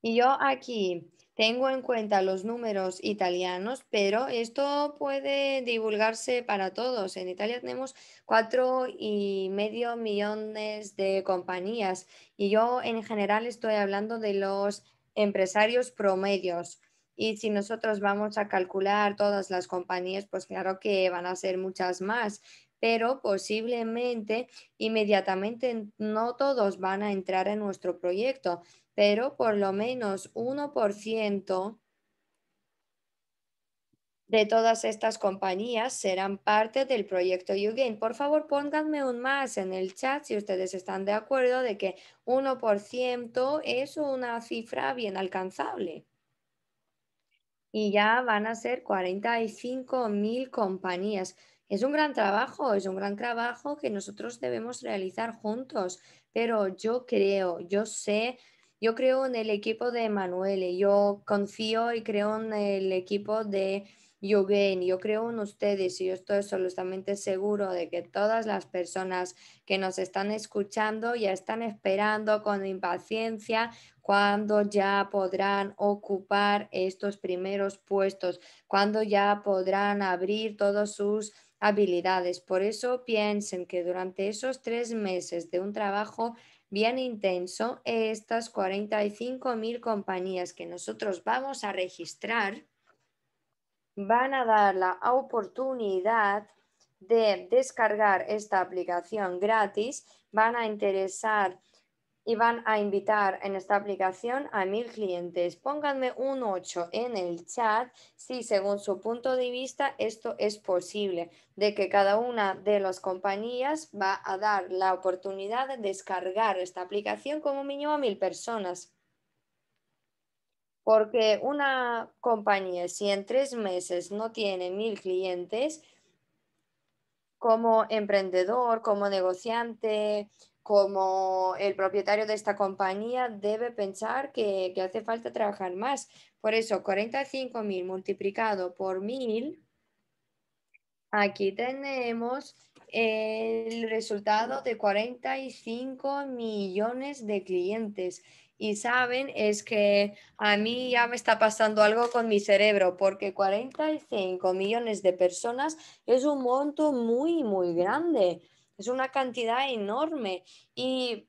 y yo aquí tengo en cuenta los números italianos, pero esto puede divulgarse para todos. En Italia tenemos cuatro y medio millones de compañías y yo en general estoy hablando de los empresarios promedios. Y si nosotros vamos a calcular todas las compañías, pues claro que van a ser muchas más, pero posiblemente inmediatamente no todos van a entrar en nuestro proyecto, pero por lo menos 1% de todas estas compañías serán parte del proyecto YouGain. Por favor, pónganme un más en el chat si ustedes están de acuerdo de que 1% es una cifra bien alcanzable. Y ya van a ser 45 mil compañías. Es un gran trabajo, es un gran trabajo que nosotros debemos realizar juntos, pero yo creo, yo sé, yo creo en el equipo de Emanuele, yo confío y creo en el equipo de yo yo creo en ustedes y yo estoy absolutamente seguro de que todas las personas que nos están escuchando ya están esperando con impaciencia cuando ya podrán ocupar estos primeros puestos, cuando ya podrán abrir todas sus habilidades. Por eso piensen que durante esos tres meses de un trabajo bien intenso, estas 45 mil compañías que nosotros vamos a registrar, van a dar la oportunidad de descargar esta aplicación gratis, van a interesar y van a invitar en esta aplicación a mil clientes. Pónganme un 8 en el chat si según su punto de vista esto es posible, de que cada una de las compañías va a dar la oportunidad de descargar esta aplicación como mínimo a mil personas. Porque una compañía, si en tres meses no tiene mil clientes, como emprendedor, como negociante, como el propietario de esta compañía, debe pensar que, hace falta trabajar más. Por eso, 45 mil multiplicado por mil, aquí tenemos el resultado de 45 millones de clientes. Y saben es que a mí ya me está pasando algo con mi cerebro, porque 45 millones de personas es un monto muy, muy grande, es una cantidad enorme. Y,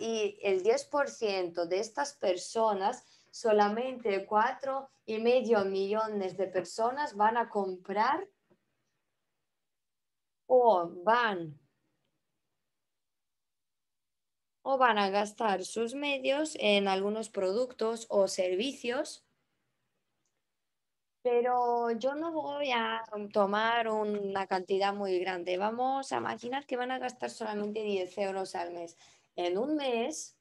y el 10% de estas personas, solamente cuatro y medio millones de personas van a comprar o van o van a gastar sus medios en algunos productos o servicios, pero yo no voy a tomar una cantidad muy grande. Vamos a imaginar que van a gastar solamente 10 euros al mes. En un mes,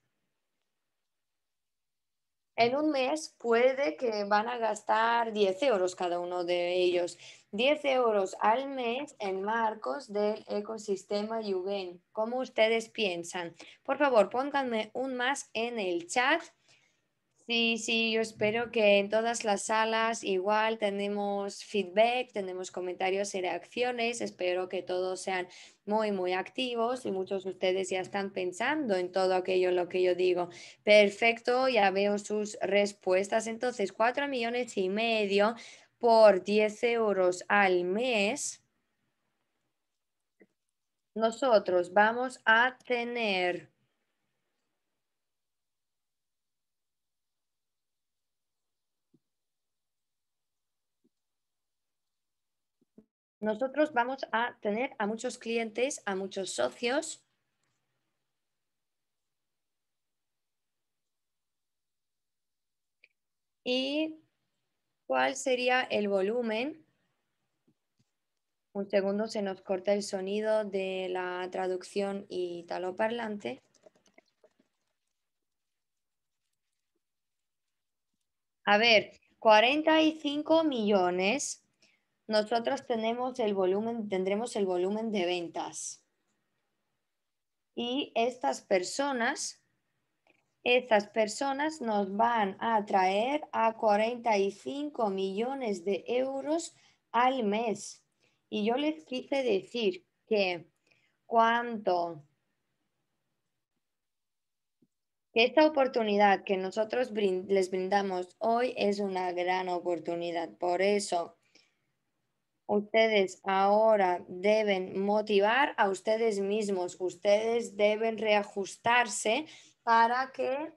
en un mes puede que van a gastar 10 euros cada uno de ellos. 10 euros al mes en marcos del ecosistema Yugen. ¿Cómo ustedes piensan? Por favor, pónganme un más en el chat Sí, sí, yo espero que en todas las salas igual tenemos feedback, tenemos comentarios y reacciones. Espero que todos sean muy, muy activos y muchos de ustedes ya están pensando en todo aquello lo que yo digo. Perfecto, ya veo sus respuestas. Entonces, cuatro millones y medio por 10 euros al mes. Nosotros vamos a tener nosotros vamos a tener a muchos clientes, a muchos socios. ¿Y cuál sería el volumen? Un segundo, se nos corta el sonido de la traducción italoparlante. A ver, 45 millones nosotros tenemos el volumen, tendremos el volumen de ventas. Y estas personas, estas personas nos van a traer a 45 millones de euros al mes. Y yo les quise decir que cuánto que esta oportunidad que nosotros les brindamos hoy es una gran oportunidad. Por eso ustedes ahora deben motivar a ustedes mismos, ustedes deben reajustarse para que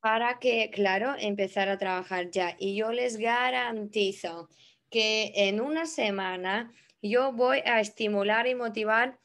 para que, claro, empezar a trabajar ya. Y yo les garantizo que en una semana yo voy a estimular y motivar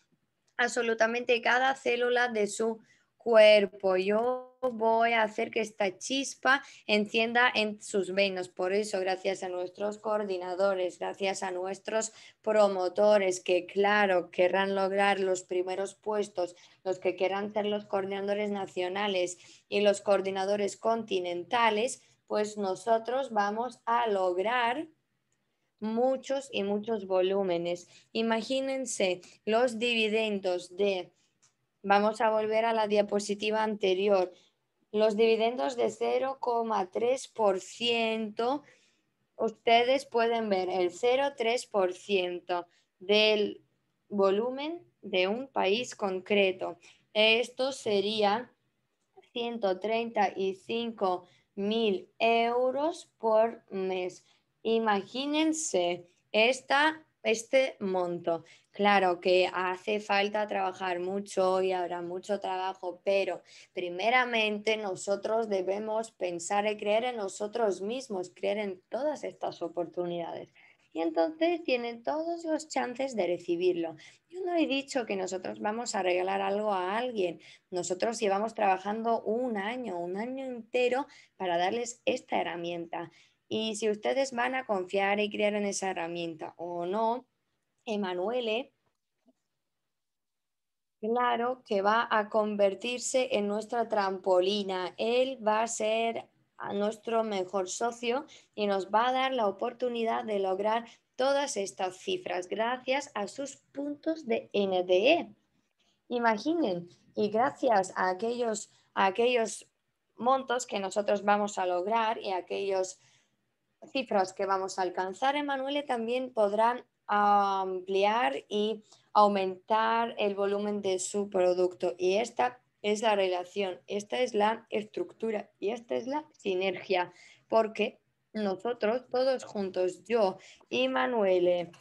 absolutamente cada célula de su cuerpo. Yo voy a hacer que esta chispa encienda en sus venos. Por eso, gracias a nuestros coordinadores, gracias a nuestros promotores que, claro, querrán lograr los primeros puestos, los que quieran ser los coordinadores nacionales y los coordinadores continentales, pues nosotros vamos a lograr muchos y muchos volúmenes. Imagínense los dividendos de Vamos a volver a la diapositiva anterior. Los dividendos de 0,3%, ustedes pueden ver el 0,3% del volumen de un país concreto. Esto sería 135 mil euros por mes. Imagínense esta este monto. Claro que hace falta trabajar mucho y habrá mucho trabajo, pero primeramente nosotros debemos pensar y creer en nosotros mismos, creer en todas estas oportunidades. Y entonces tienen todos los chances de recibirlo. Yo no he dicho que nosotros vamos a regalar algo a alguien. Nosotros llevamos trabajando un año, un año entero para darles esta herramienta. Y si ustedes van a confiar y creer en esa herramienta o no, Emanuele, claro que va a convertirse en nuestra trampolina. Él va a ser nuestro mejor socio y nos va a dar la oportunidad de lograr todas estas cifras gracias a sus puntos de NDE. Imaginen, y gracias a aquellos, a aquellos montos que nosotros vamos a lograr y aquellos cifras que vamos a alcanzar, Emanuele, también podrán ampliar y aumentar el volumen de su producto. Y esta es la relación, esta es la estructura y esta es la sinergia, porque nosotros todos juntos, yo y Manuele,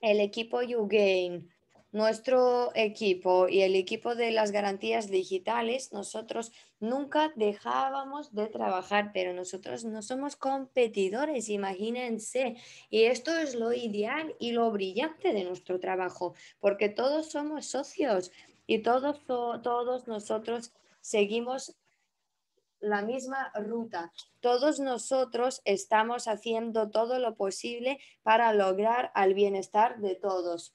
el equipo YouGain, nuestro equipo y el equipo de las garantías digitales, nosotros nunca dejábamos de trabajar, pero nosotros no somos competidores, imagínense. Y esto es lo ideal y lo brillante de nuestro trabajo, porque todos somos socios y todos, todos nosotros seguimos la misma ruta. Todos nosotros estamos haciendo todo lo posible para lograr el bienestar de todos.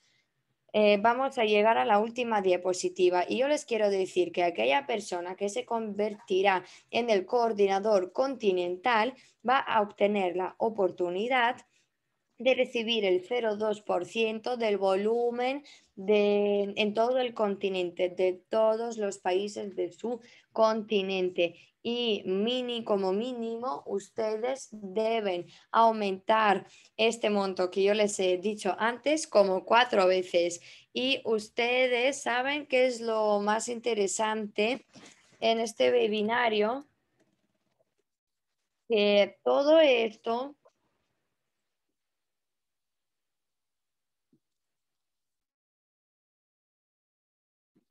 Eh, vamos a llegar a la última diapositiva. Y yo les quiero decir que aquella persona que se convertirá en el coordinador continental va a obtener la oportunidad de recibir el 0,2% del volumen de, en todo el continente, de todos los países de su continente y mini como mínimo ustedes deben aumentar este monto que yo les he dicho antes como cuatro veces. Y ustedes saben qué es lo más interesante en este webinario que todo esto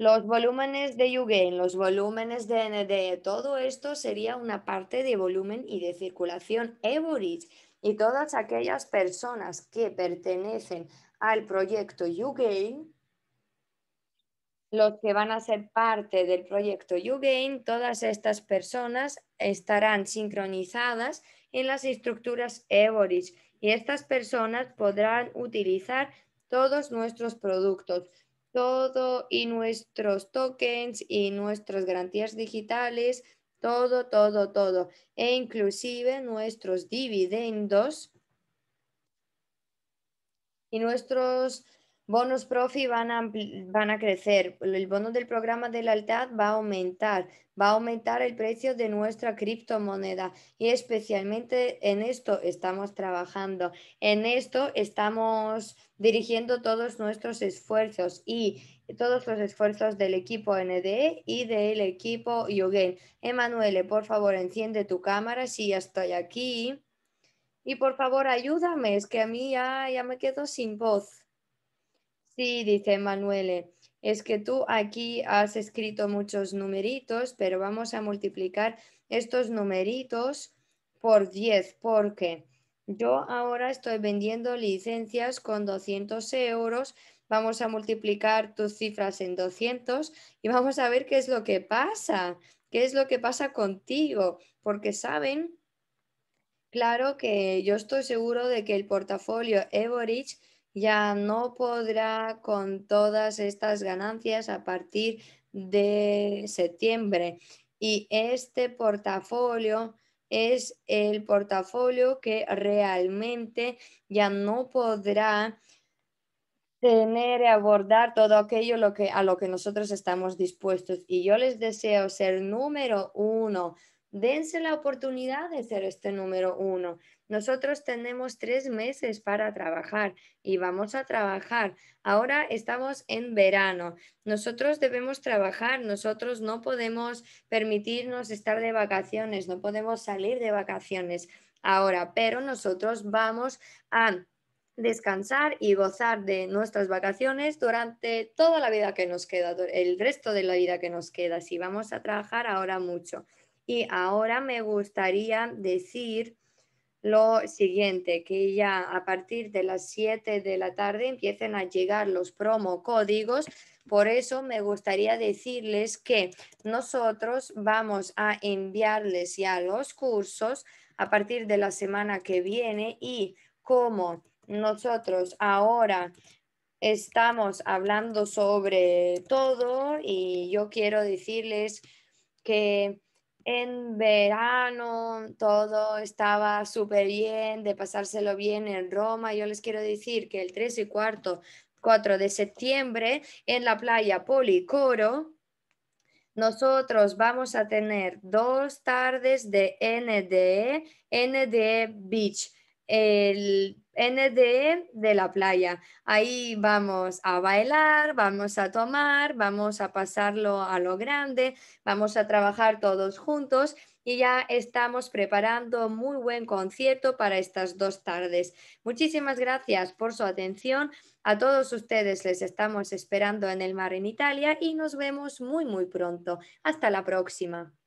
Los volúmenes de Yugain, los volúmenes de ND, todo esto sería una parte de volumen y de circulación Evoris. Y todas aquellas personas que pertenecen al proyecto YouGain, los que van a ser parte del proyecto YouGain, todas estas personas estarán sincronizadas en las estructuras Evoris y estas personas podrán utilizar todos nuestros productos todo y nuestros tokens y nuestras garantías digitales, todo, todo, todo, e inclusive nuestros dividendos y nuestros bonos profi van a, van a crecer. El bono del programa de lealtad va a aumentar, va a aumentar el precio de nuestra criptomoneda y especialmente en esto estamos trabajando. En esto estamos dirigiendo todos nuestros esfuerzos y todos los esfuerzos del equipo NDE y del equipo Yogain. Emanuele, por favor, enciende tu cámara si ya estoy aquí. Y por favor, ayúdame, es que a mí ya, ya me quedo sin voz. Sí, dice Manuele, es que tú aquí has escrito muchos numeritos, pero vamos a multiplicar estos numeritos por 10, porque yo ahora estoy vendiendo licencias con 200 euros, vamos a multiplicar tus cifras en 200 y vamos a ver qué es lo que pasa, qué es lo que pasa contigo, porque saben, claro que yo estoy seguro de que el portafolio Everidge ya no podrá con todas estas ganancias a partir de septiembre. Y este portafolio es el portafolio que realmente ya no podrá tener y abordar todo aquello lo que, a lo que nosotros estamos dispuestos. Y yo les deseo ser número uno. Dense la oportunidad de ser este número uno. Nosotros tenemos tres meses para trabajar y vamos a trabajar. Ahora estamos en verano. Nosotros debemos trabajar. Nosotros no podemos permitirnos estar de vacaciones. No podemos salir de vacaciones ahora, pero nosotros vamos a descansar y gozar de nuestras vacaciones durante toda la vida que nos queda, el resto de la vida que nos queda. Si vamos a trabajar ahora mucho. Y ahora me gustaría decir lo siguiente, que ya a partir de las 7 de la tarde empiecen a llegar los promo códigos. Por eso me gustaría decirles que nosotros vamos a enviarles ya los cursos a partir de la semana que viene y como nosotros ahora estamos hablando sobre todo y yo quiero decirles que en verano todo estaba súper bien, de pasárselo bien en Roma. Yo les quiero decir que el 3 y cuarto, 4 de septiembre en la playa Policoro, nosotros vamos a tener dos tardes de NDE, NDE Beach. El, NDE de la playa. Ahí vamos a bailar, vamos a tomar, vamos a pasarlo a lo grande, vamos a trabajar todos juntos y ya estamos preparando muy buen concierto para estas dos tardes. Muchísimas gracias por su atención. A todos ustedes les estamos esperando en el mar en Italia y nos vemos muy muy pronto. Hasta la próxima.